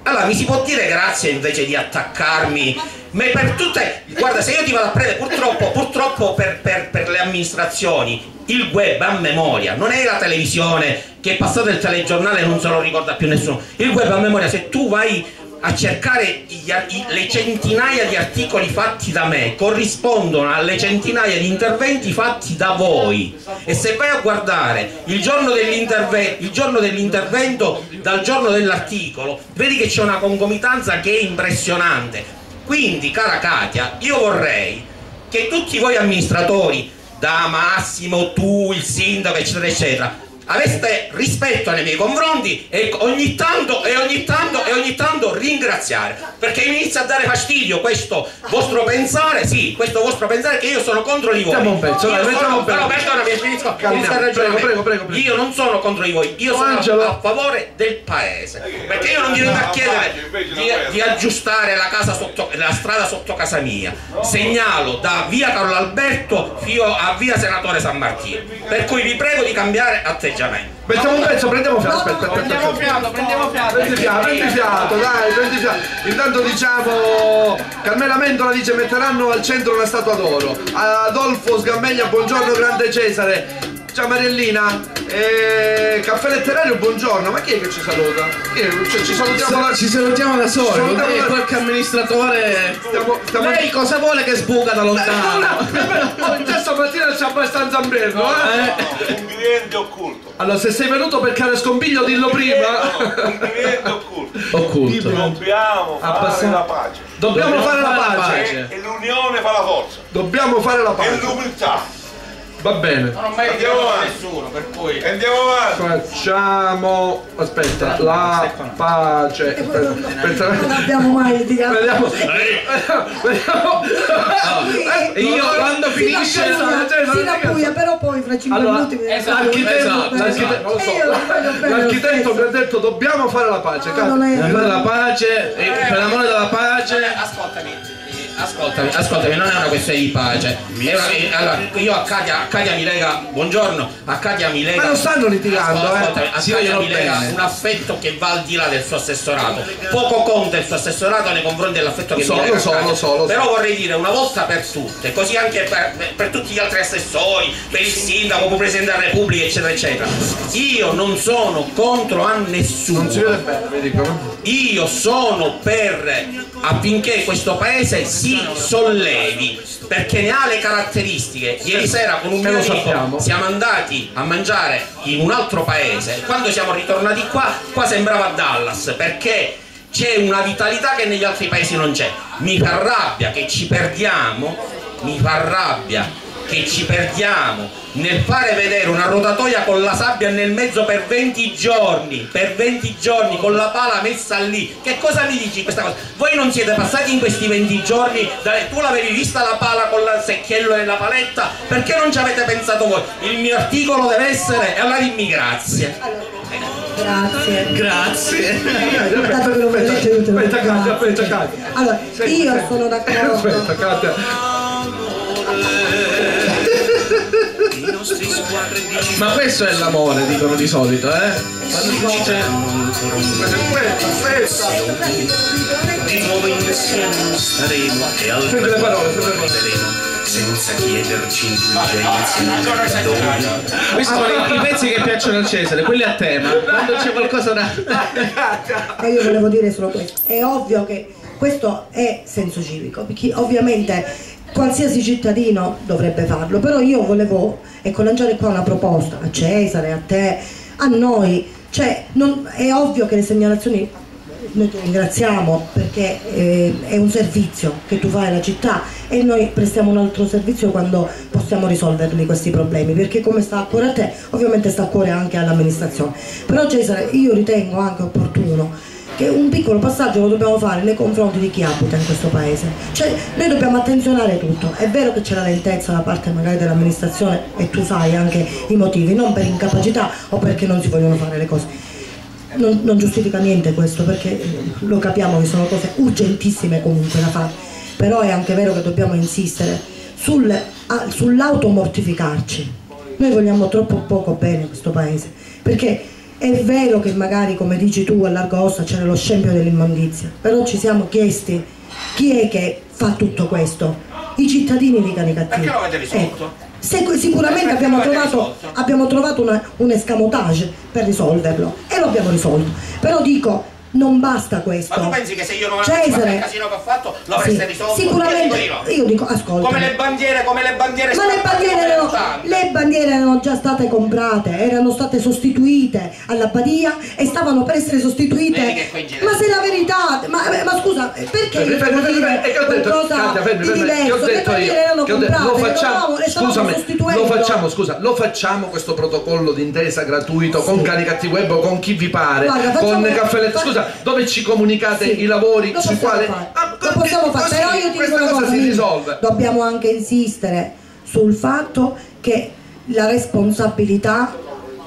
Allora mi si può dire grazie invece di attaccarmi, ma per tutte. Guarda, se io ti vado a prendere, purtroppo, purtroppo per, per- per le amministrazioni, il web a memoria, non è la televisione che è passato il telegiornale e non se lo ricorda più nessuno. Il web a memoria, se tu vai a cercare ar- i- le centinaia di articoli fatti da me corrispondono alle centinaia di interventi fatti da voi. E se vai a guardare il giorno, dell'interve- il giorno dell'intervento dal giorno dell'articolo vedi che c'è una concomitanza che è impressionante. Quindi cara Katia io vorrei che tutti voi amministratori da Massimo, tu, il sindaco eccetera eccetera aveste rispetto nei miei confronti e ogni tanto e ogni tanto e ogni tanto ringraziare perché mi inizia a dare fastidio questo vostro pensare sì questo vostro pensare che io sono contro di voi un pezzo, Io mettiamo sono- un pezzo. però perdonami finisco Camminiamo, finisco il ragionamento. prego, prego, prego. io non sono contro di voi io sono Angelo. a favore del paese perché io non mi vengo a chiedere di, di aggiustare la casa sotto la strada sotto casa mia segnalo da via Carlo Alberto fino a via Senatore San Martino per cui vi prego di cambiare atteggiamento Mettiamo un pezzo, prendiamo fiato, aspetta, aspetta, Prendiamo aspetta. fiato, prendiamo fiato. Prendi fiato, prendi fiato, dai, prendi fiato. Intanto diciamo, Carmela Mendola dice metteranno al centro una statua d'oro. Adolfo Sgambeglia, buongiorno grande Cesare. Ciao Mariellina, eh, caffè letterario, buongiorno, ma chi è che ci saluta? Chi è? Cioè, ci salutiamo la... Ci salutiamo da soli, Salutiamo da- qualche amministratore. Stiamo, stiamo... Lei cosa vuole che sbuca da lontano? Oh, già stamattina c'è abbastanza ambrello, eh? Un ingrediente occulto. Allora, se sei venuto per care scompiglio, dillo prima. Un ingrediente occulto. Occulto. Dobbiamo fare Abbassa- la pace. Dobbiamo fare la fare la pace. pace. E, e l'unione fa la forza. Dobbiamo fare la E pace. l'umiltà. Va bene. non mai Andiamo avanti. nessuno per cui andiamo avanti. Facciamo. Aspetta, la pace. Aspetta, aspetta. Non abbiamo mai litigato. Vediamo. Vediamo. Io quando finisce la buia, però poi fra 5 Allora, minuti mi l'architetto, Esatto, non E lo voglio so. L'architetto mi ha detto dobbiamo fare la pace. No, non è- per fare la pace, e per l'amore della pace. Ascoltami eh, ascoltami ascoltami non è una questione di pace una- eh, allora io a Katia, a Katia mi lega buongiorno a Katia mi lega Ma non stanno litigando, eh. ascoltami, a Si Katia mi lega bene. un affetto che va al di là del suo assessorato poco conta il suo assessorato nei confronti dell'affetto che Lo so, mi lega lo a so, lo so, lo so. però vorrei dire una volta per tutte così anche per, per tutti gli altri assessori per il sindaco per il presidente della repubblica eccetera eccetera io non sono contro a nessuno Non si vede bene, vi dico. io sono per affinché questo paese si sollevi perché ne ha le caratteristiche. Ieri sera con un mio amico siamo andati a mangiare in un altro paese. Quando siamo ritornati qua qua sembrava Dallas perché c'è una vitalità che negli altri paesi non c'è. Mi fa rabbia che ci perdiamo mi fa rabbia che ci perdiamo nel fare vedere una rotatoia con la sabbia nel mezzo per 20 giorni, per 20 giorni con la pala messa lì. Che cosa mi dici questa cosa? Voi non siete passati in questi 20 giorni, tu l'avevi vista la pala con il secchiello e la paletta? Perché non ci avete pensato voi? Il mio articolo deve essere, e allora dimmi grazie. Grazie. Grazie. Dato che vedete io te lo Aspetta, Katia, aspetta, Katia. Allora, io sono d'accordo. Aspetta, Katia. Ma questo è l'amore, dicono di solito, eh? Quando si dice di nuovo insieme staremo e al Senti le parole, parole. senza chiederci indulgenza questi sono i, i pezzi che piacciono a Cesare, quelli a tema. Quando c'è qualcosa da. E io volevo dire solo questo. È ovvio che questo è senso civico, perché ovviamente qualsiasi cittadino dovrebbe farlo, però io volevo ecco, lanciare qua una proposta a Cesare, a te, a noi. Cioè, non- è ovvio che le segnalazioni noi ti ringraziamo perché eh, è un servizio che tu fai alla città e noi prestiamo un altro servizio quando possiamo risolverli questi problemi perché come sta a cuore a te ovviamente sta a cuore anche all'amministrazione però Cesare io ritengo anche opportuno che un piccolo passaggio lo dobbiamo fare nei confronti di chi abita in questo paese. Cioè noi dobbiamo attenzionare tutto. È vero che c'è la lentezza da parte magari dell'amministrazione e tu sai anche i motivi non per incapacità o perché non si vogliono fare le cose. Non, non giustifica niente questo perché lo capiamo che sono cose urgentissime comunque da fare, però è anche vero che dobbiamo insistere sul, sull'automortificarci. Noi vogliamo troppo poco bene questo paese, perché è vero che magari come dici tu a Largossa c'era lo scempio dell'immondizia, però ci siamo chiesti chi è che fa tutto questo? I cittadini di Canicattivo. Perché lo avete risolto? Ecco. Se- sicuramente abbiamo trovato, abbiamo trovato una- un escamotage per risolverlo e lo abbiamo risolto. Però dico, non basta questo. Ma tu pensi che se io non avessi fatto il casino che ho fatto lo avreste sì, risolto? sicuramente, Io dico io dico, ascolta. Come le bandiere, come le bandiere Ma le bandiere, erano, le bandiere erano già state comprate, erano state sostituite alla Badia e stavano per essere sostituite. Ma se la verità, ma, ma scusa, perché Fermi, io fermi, fermi, fermi, che ho detto, Katia, fermi, fermi, che ho detto bandiere io, che ho detto, lo facciamo, scusami, lo facciamo, scusa, lo facciamo questo protocollo d'intesa gratuito con Caricattivo Web o con chi vi pare, Guarda, con Caffè fa- Scusa, dove ci comunicate Sì, i lavori sui quali fare. Ah, lo possiamo fare, però io ti questa cosa si risolve. dobbiamo anche insistere sul fatto che la responsabilità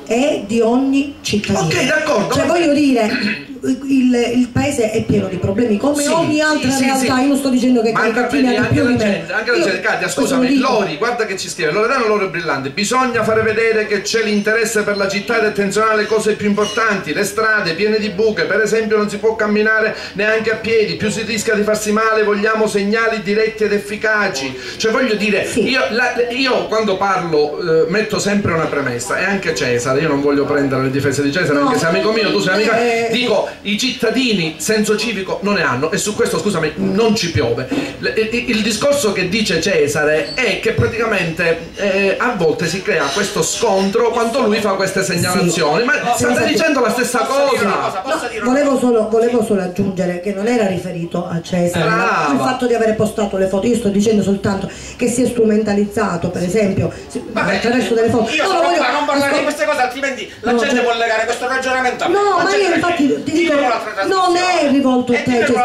è di ogni cittadino. Ok, d'accordo. Cioè voglio dire, il, il paese è pieno di problemi, come Sì, ogni altra sì, realtà. sì. Io non sto dicendo che Ma anche, Caricattini vedi, ha di anche più la gente, anche la gente, Katia, scusami. Lori, guarda che ci scrive, Loredano Loro Brillante, bisogna fare vedere che c'è l'interesse per la città ed attenzionare alle cose più importanti, le strade piene di buche, per esempio non si può camminare neanche a piedi, più si rischia di farsi male, vogliamo segnali diretti ed efficaci, cioè voglio dire, io, la- io quando parlo eh, metto sempre una premessa, e anche Cesare, io non voglio prendere le difese di Cesare, No, anche se amico mio, tu sei amica, eh, dico, i cittadini senso civico non ne hanno e su questo scusami non ci piove il, il discorso che dice Cesare è che praticamente eh, a volte si crea questo scontro quando lui fa queste segnalazioni ma state Esatto. dicendo la stessa Posso dire una cosa cosa? Posso No, dire una volevo solo, volevo solo aggiungere che non era riferito a Cesare Brava. il fatto di aver postato le foto, io sto dicendo soltanto che si è strumentalizzato, per esempio, Vabbè, attraverso delle foto. Io No, sono voglio- non parlare di queste cose, altrimenti la No, gente cioè- può legare questo ragionamento a me. No, ma io infatti ti dico, L'altra non è rivolto a te, cioè,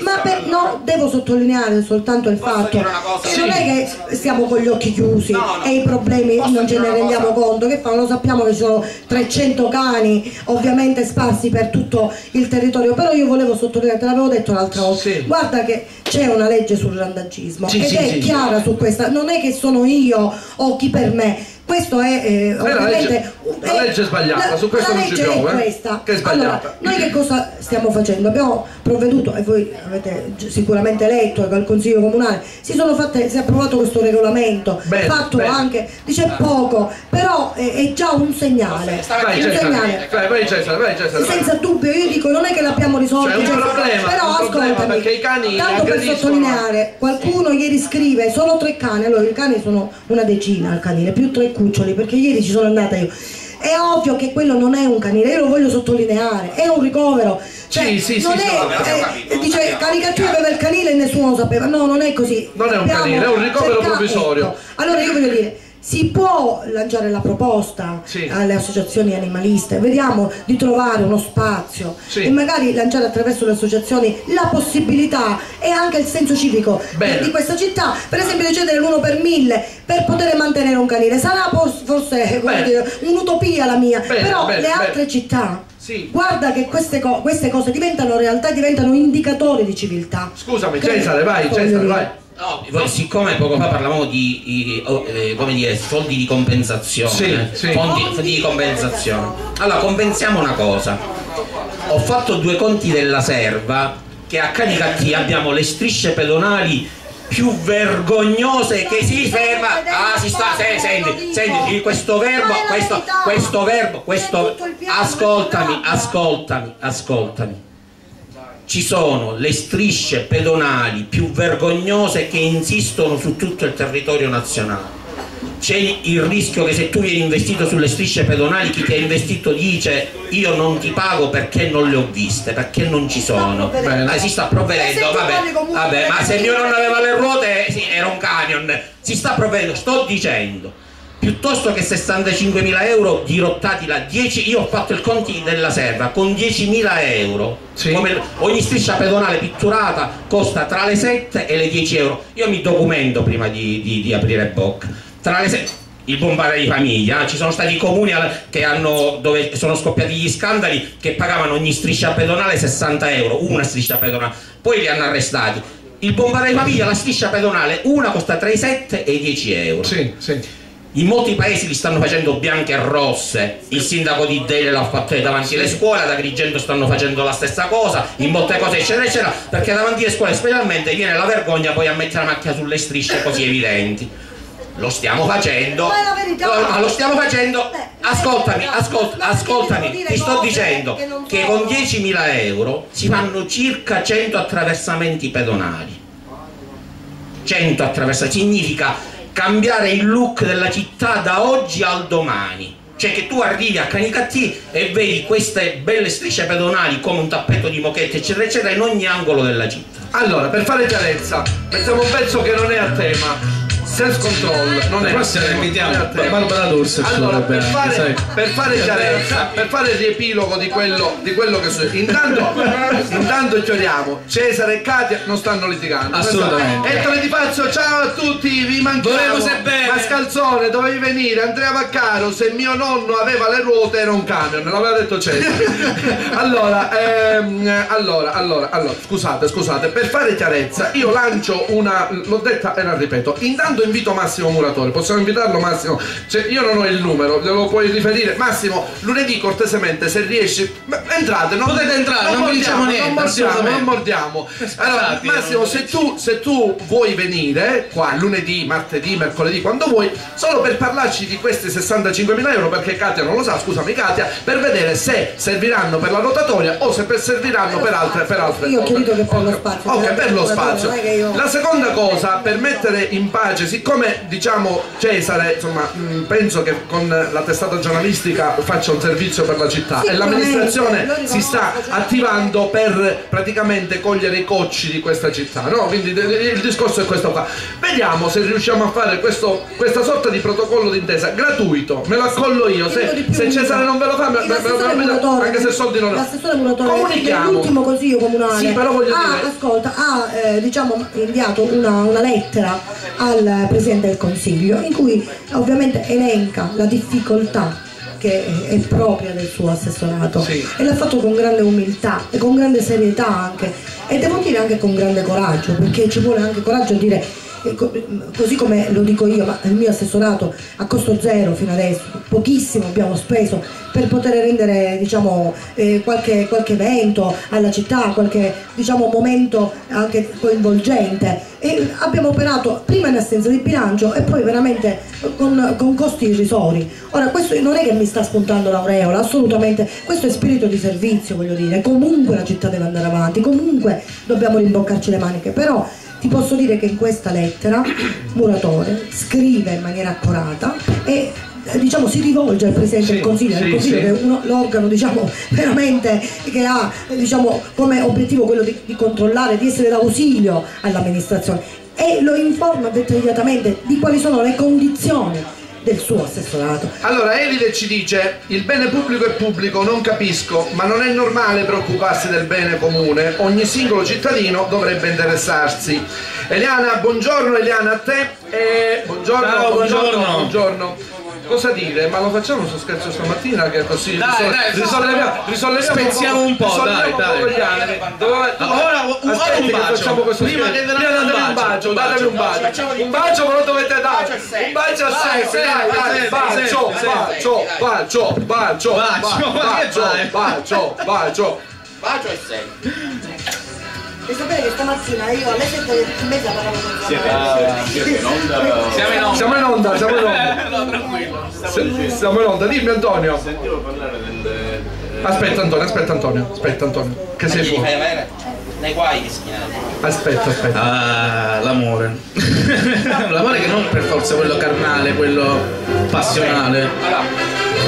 ma per- no, devo sottolineare soltanto il Posso fatto che Sì. non è che stiamo con gli occhi chiusi No, no. e i problemi Posso non ce ne rendiamo cosa? conto, che fanno? Lo sappiamo che ci sono 300 cani ovviamente sparsi per tutto il territorio, però io volevo sottolineare, te l'avevo detto l'altra volta, Sì. guarda che c'è una legge sul randagismo Sì, ed è chiara su questa, non è che sono io o chi per me, questo è eh, la ovviamente legge- la legge è sbagliata, su questo la non ci legge piove, è eh, questa. che è sbagliata. Allora, noi che cosa stiamo facendo? Abbiamo provveduto, e voi avete sicuramente letto che al Consiglio Comunale si, sono fatte, si è approvato questo regolamento, Bene, fatto bene. anche, dice poco, però è, è già un segnale. Vai un Cesare segnale. vai, vai Cesare vai Cesare vai. Senza dubbio, io dico non è che l'abbiamo risolto, cioè, problema, però ascoltami, perché i cani tanto per sottolineare, qualcuno ieri scrive solo tre cani, allora i cani sono una decina al canile, più tre cuccioli, perché ieri ci sono andata io. è ovvio che quello non è un canile, io lo voglio sottolineare, è un ricovero. Cioè, Sì, sì, non sì, è, no, eh, capito, dice capito. aveva il canile e nessuno lo sapeva. No, non è così. Non è un Abbiamo canile, è un ricovero provvisorio. Allora io voglio dire, si può lanciare la proposta Sì. alle associazioni animaliste, vediamo di trovare uno spazio Sì. e magari lanciare attraverso le associazioni la possibilità e anche il senso civico Bene. di questa città, per esempio di cedere l'uno per mille per poter mantenere un canile. Sarà forse un'utopia la mia, Bene, però bene, le altre città Sì. Guarda che queste, co- queste cose diventano realtà, diventano indicatori di civiltà. Scusami, Cesare, vai, Cesare, vai. No, voi- siccome poco fa parlavamo di, i- oh, eh, come dire, soldi di compensazione, Sì, eh, sì. fondi, fondi di compensazione. Allora, compensiamo una cosa. Ho fatto due conti della serva che a Canicatti abbiamo le strisce pedonali più vergognose che si ferma. Ah, si sta, se- senti, senti, questo verbo, questo, questo verbo, questo, ascoltami, ascoltami, ascoltami ci sono le strisce pedonali più vergognose che insistono su tutto il territorio nazionale. C'è il rischio che se tu vieni investito sulle strisce pedonali, chi ti ha investito dice io non ti pago perché non le ho viste, perché non ci sono. Ah, si sta provvedendo, vabbè, vabbè, ma se perché- mio nonno aveva le ruote, sì, era un camion. Si sta provvedendo, sto dicendo. Piuttosto che 65.000 euro dirottati là, 10, io ho fatto il conti della serra con 10.000 euro. Sì. Ogni striscia pedonale pitturata costa tra le 7 e le 10 euro. Io mi documento prima di, di- di aprire bocca. Tra le 7 il bombare di famiglia, eh, ci sono stati comuni hanno, dove sono scoppiati gli scandali che pagavano ogni striscia pedonale 60 euro, una striscia pedonale, poi li hanno arrestati. Il bombare di famiglia, la striscia pedonale, una costa tra i 7 e i 10 euro. Sì, sì. In molti paesi li stanno facendo bianche e rosse. Il sindaco di Dele l'ha fatto davanti alle scuole, ad Agrigento stanno facendo la stessa cosa, in molte cose eccetera eccetera, perché davanti alle scuole specialmente viene la vergogna poi a mettere la macchina sulle strisce così evidenti. Lo stiamo facendo. Ma è la verità. No, ma lo stiamo facendo. Ascoltami, eh, ascoltami, devo dire ti sto dicendo che con 10.000 euro si fanno circa 100 attraversamenti pedonali. 100 attraversati significa cambiare il look della città da oggi al domani cioè che tu arrivi a Canicattì e vedi queste belle strisce pedonali come un tappeto di moquette eccetera eccetera in ogni angolo della città Allora, per fare chiarezza, mettiamo un pezzo che non è a tema. Self control, non è invitiamo non è tema. Barbara D'Urso, Allora, per fare, sai. per fare chiarezza, per fare il riepilogo di quello, di quello che succede. Intanto, intanto chiariamo, Cesare e Katia non stanno litigando. Assolutamente. Ettore Di Pazzo, ciao a tutti, vi manchiamo. Mascalzone, dovevi venire. Andrea Vaccaro, se mio nonno aveva le ruote era un camion, l'aveva detto Cesare. allora, ehm, allora, allora, allora, scusate, scusate, per fare chiarezza, io lancio una, l'ho detta e la ripeto, intanto invito Massimo Muratore, possiamo invitarlo Massimo? Cioè, io non ho il numero, glielo puoi riferire? Massimo, lunedì cortesemente, se riesci, entrate, non Potete entrare, non vi diciamo niente, non mordiamo, non mordiamo. Allora, Massimo, non- se tu, se tu vuoi venire qua lunedì, martedì, mercoledì, quando vuoi, solo per parlarci di questi 65.000 euro, perché Katia non lo sa, scusami Katia, per vedere se serviranno per la rotatoria o se per serviranno per altre, per altre Io cose. credo che per lo spazio, Ok, per lo la spazio. non io- La seconda cosa, per mettere in pace, siccome diciamo Cesare, insomma, mh, penso che con la testata giornalistica faccia un servizio per la città e l'amministrazione si sta cioè- attivando per praticamente cogliere i cocci di questa città, no? Quindi il discorso è questo qua. Vediamo se riusciamo a fare questo- questa sorta di protocollo d'intesa. Gratuito, me lo accollo io, se, se Cesare non ve lo fa, me, me- me- me- anche se soldi non l'assessore Muratore Comunichiamo. nell'ultimo consiglio comunale. Sì, però voglio ha, dire- ascolta, ha eh, diciamo, inviato una, una lettera al Presidente del Consiglio in cui ovviamente elenca la difficoltà che è propria del suo assessorato. Sì. e l'ha fatto con grande umiltà e con grande serietà anche. E devo dire anche con grande coraggio perché ci vuole anche coraggio a dire co- così come lo dico io ma il mio assessorato a costo zero fino adesso pochissimo abbiamo speso per poter rendere diciamo eh, qualche, qualche evento alla città qualche diciamo momento anche coinvolgente. E abbiamo operato prima in assenza di bilancio e poi veramente con, con costi irrisori. Ora questo non è che mi sta spuntando l'aureola assolutamente. Questo è spirito di servizio voglio dire. Comunque la città deve andare avanti comunque dobbiamo rimboccarci le maniche però ti posso dire che in questa lettera Muratore scrive in maniera accurata e diciamo, si rivolge al Presidente Sì, del Consiglio, sì, Consiglio sì. che è l'organo diciamo, veramente che ha diciamo, come obiettivo quello di, di controllare, di essere d'ausilio all'amministrazione e lo informa dettagliatamente di quali sono le condizioni del suo assessorato. Allora Elide ci dice il bene pubblico è pubblico, non capisco, ma non è normale preoccuparsi del bene comune, ogni singolo cittadino dovrebbe interessarsi. Eliana, buongiorno Eliana a te. E... Buongiorno, Ciao, buongiorno. buongiorno. Cosa dire? Ma lo facciamo su scherzo stamattina che così Dai, risol- dai, risolleviamo, risolleviamo spezziamo un po', dai, un po' dai. gli animi. Dove- Ah, ora- ora Aspetti un bacio. facciamo questo Prima che ve un datemi un bacio, bacio, un datemi un bacio. bacio. Un bacio me lo dovete dare. Un bacio a Vai, sé, dai, sempre, dai, sempre, bacio, sempre, bacio, bacio, bacio, Bacio, ma che bacio, fai? bacio, bacio. Bacio e sei. E sapere che stamattina io alle 7 e mezza parlavo con Siete in onda? Siamo in onda. Siamo in onda, siamo in onda. No, tranquillo. S- Siamo in onda, dimmi Antonio. Sentivo parlare del... Aspetta Antonio, aspetta Antonio, aspetta Antonio. Che sei fai avere nei guai. Aspetta, aspetta. Ah, l'amore. l'amore che non per forza quello carnale, quello passionale.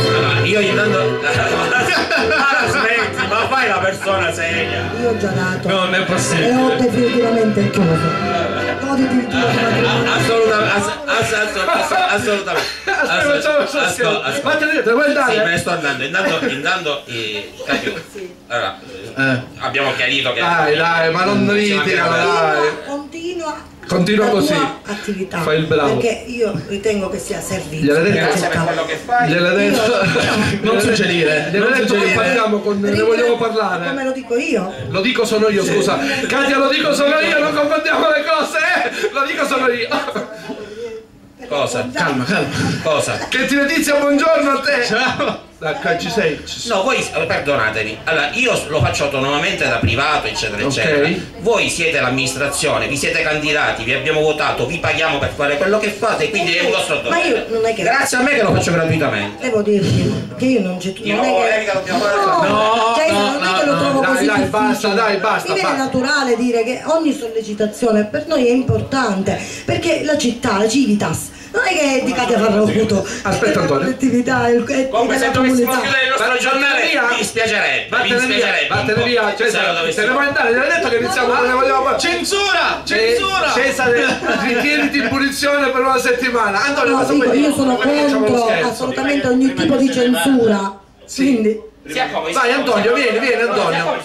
Allora, io intanto... Allora smetti, ma fai la persona seria. Io ho già dato Non è e ho possibile. definitivamente chiuso. Goditi il tuo matrimonio. Assolutamente, ass- ass- ass- assolutamente. Vattene, te vuoi Sì, me andare? ne sto andando. Intanto, intanto eh, allora, Eh. abbiamo chiarito che. Dai, dai, ma non mancherebbe. dai. Continua Continua così. attività. Fai il bravo. Perché io ritengo che sia servizio. Gliel'hai detto? Grazie per quello che fai. Gliel'hai detto? Non suggerire, Gliel'hai non detto che parliamo con... Ne vogliamo Come parlare. lo dico io? Lo dico sono io, scusa. Katia, lo dico sono io, non confondiamo le cose, eh! Lo dico sono io. Cosa? Calma, calma. Cosa? Che ti Letizia, buongiorno a te. Ciao. Ecco, ci sei. Ci sei. No, voi eh, perdonatemi. Allora, io lo faccio autonomamente da privato, eccetera, Ok. eccetera. Voi siete l'amministrazione, vi siete candidati, vi abbiamo votato, vi paghiamo per fare quello che fate, quindi è un vostro Ma io dovere. non è che Grazie a me che lo faccio gratuitamente. devo dirti che io non c'è Di non nuovo, è che fare- no, No, cioè, no, non è no, che lo no. trovo Dai, così dai, difficile. basta, dai, basta, mi viene basta. naturale dire che ogni sollecitazione per noi è importante perché la città, la civitas non è che di Katia Farrocuto Aspetta, Antonio. l'attività e e Come se dovessimo comunità chiudere il nostro giornale, via. mi dispiacerebbe, mi Vattene dispiacerebbe. un vattene via, Se lo Cesare, te dovessimo- ne vuoi andare? Hai detto che iniziamo, non ne vogliamo parlare. Censura! Censura! Eh, Cesare, ritieniti in punizione per una settimana. Antonio, io sono contro assolutamente ogni tipo di censura. Quindi Vai. Antonio, vieni, vieni Antonio.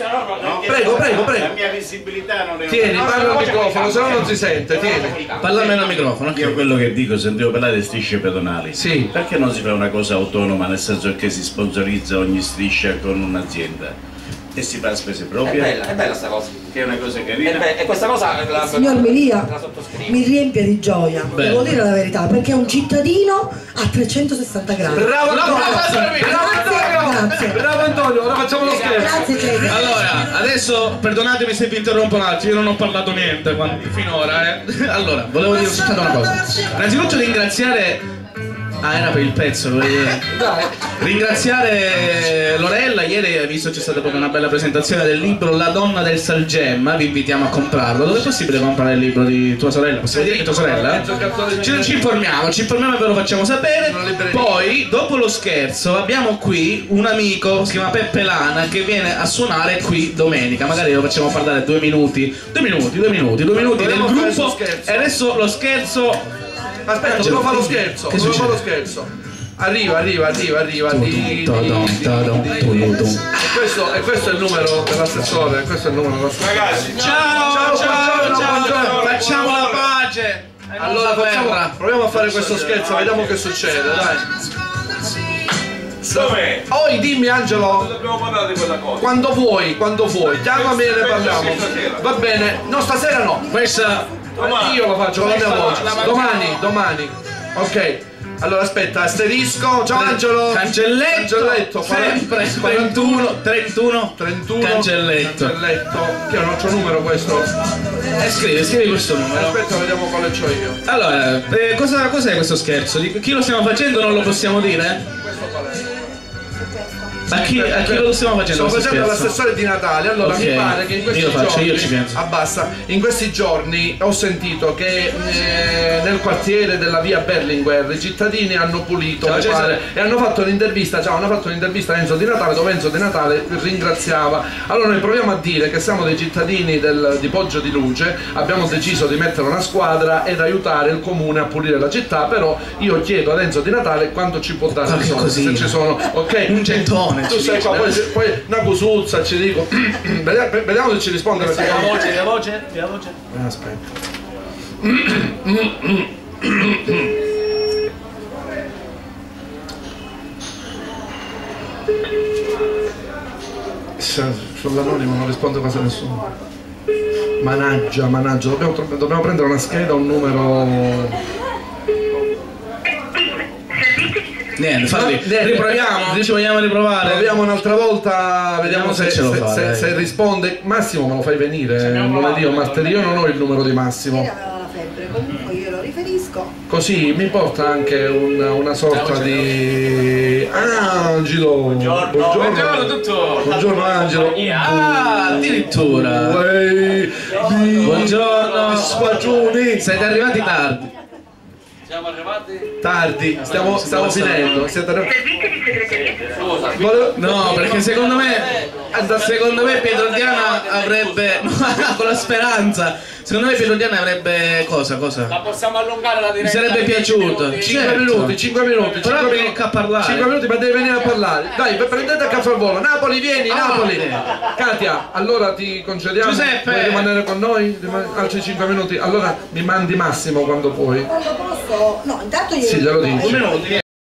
Prego, prego, La prego. mia visibilità non è... Tieni, parla al microfono, se no non si sente, tieni. Parlamene al microfono. Io quello che dico, sentivo parlare di strisce pedonali. Sì. Perché non si fa una cosa autonoma, nel senso che si sponsorizza ogni striscia con un'azienda e si fa a spese È proprie? bella, è bella sta cosa. Che è una cosa carina. e questa cosa la, signor Melia mi riempie di gioia, Bello. devo dire la verità, perché è un cittadino a 360 gradi. Bravo Antonio! Grazie, Bravo Antonio! grazie. Bravo Antonio, ora facciamo lo scherzo. Grazie Cesare. Allora, adesso perdonatemi se vi interrompo un attimo, io non ho parlato niente quando- finora, eh. Allora, volevo dire soltanto una cosa. Innanzitutto ringraziare. Ah, era per il pezzo, volevo dire. Dai. Ringraziare Lorella, ieri hai visto c'è stata proprio una bella presentazione del libro La donna del Salgemma, vi invitiamo a comprarlo. Dove è possibile comprare il libro di tua sorella? Possiamo dire che tua sorella? Ci, ci informiamo, ci informiamo e ve lo facciamo sapere. Poi, dopo lo scherzo, abbiamo qui un amico, si chiama Peppe Lana, che viene a suonare qui domenica. Magari lo facciamo parlare due minuti. Due minuti, due minuti, due minuti del gruppo. E adesso lo scherzo. Aspetta, devo fare lo scherzo, Che devo fare lo scherzo. Arriva, arriva, arriva, arriva. di- di- di-. E questo, e questo è il numero dell'assessore, questo è il numero dell'assessore. Ragazzi, Ciao, Ciao, ciao, ciao. Facciamo la pace. Allora facciamo, proviamo a fare questo scherzo, vediamo che succede, dai. Poi dimmi Angelo, Dobbiamo parlare di quella cosa. quando vuoi, quando vuoi, chiamami e ne parliamo. Va bene, no stasera no, Questa io lo faccio voce. Domani, domani. Ok. Allora aspetta, asterisco. Ciao Angelo. Cancelletto, Cancelletto, sempre 41, 31, 31, 31. Cancelletto. Cancelletto. Che è un altro numero questo. Eh, scrivi, scrivi questo numero. Aspetta, vediamo quale c'ho io. Allora, eh, cosa, cos'è questo scherzo? Di chi lo stiamo facendo non lo possiamo dire? A chi, a chi lo stiamo facendo Sto facendo l'assessore di Natale, allora Ok. mi pare che in questi Io faccio, giorni io ci penso. abbassa, in questi giorni ho sentito che eh, nel quartiere della via Berlinguer i cittadini hanno pulito Ciao, pare, e hanno fatto un'intervista, ciao, hanno fatto un'intervista a Enzo Di Natale dove Enzo Di Natale ringraziava. Allora noi proviamo a dire che siamo dei cittadini del- di Poggio di Luce, abbiamo deciso di mettere una squadra ed aiutare il comune a pulire la città, però io chiedo ad Enzo Di Natale quanto ci può dare soldi, se ci sono, ok? Un gettone, Tu dice, qua, poi, poi una cusuzza ci dico. vediamo, se ci risponde perché. Via voce, via voce, via voce. Eh, Aspetta. Sull'anonimo non risponde quasi nessuno. Managgia, managgia, dobbiamo, dobbiamo prendere una scheda, un numero. Niente, falli. Niente. Riproviamo? Ci vogliamo riprovare? Proviamo un'altra volta, vediamo Vediamo se, se ce lo se- fa, se- risponde. Massimo me lo fai venire lunedì o martedì, io non ho il numero di Massimo. Ieri aveva la febbre, comunque io lo riferisco. Così mi porta anche una, una sorta di Angelo. Buongiorno. Buongiorno tutto. Buongiorno Angelo. Ah, addirittura. Buongiorno. di Squadroni. Siete arrivati tardi. Siamo arrivati. Tardi, stiamo, stiamo finendo. Siete Scusa, Volevo- No, perché secondo me secondo me Pietro Diana avrebbe con la speranza. Secondo me Pietro Diana avrebbe cosa, cosa? la possiamo allungare la Mi diretta? sarebbe di 10 piaciuto. minuti? 5 Certo. minuti, 5 minuti. Però minuti. a parlare. 5 minuti, ma devi venire a parlare. Dai, prendete a caffè al volo. Napoli, vieni, Ah, Napoli. Katia, allora ti concediamo. Giuseppe. Vuoi rimanere con noi? Altri 5 minuti. Allora mi mandi Massimo quando puoi. Quando posso, no, intanto io Sì, glielo dici. Un minuto,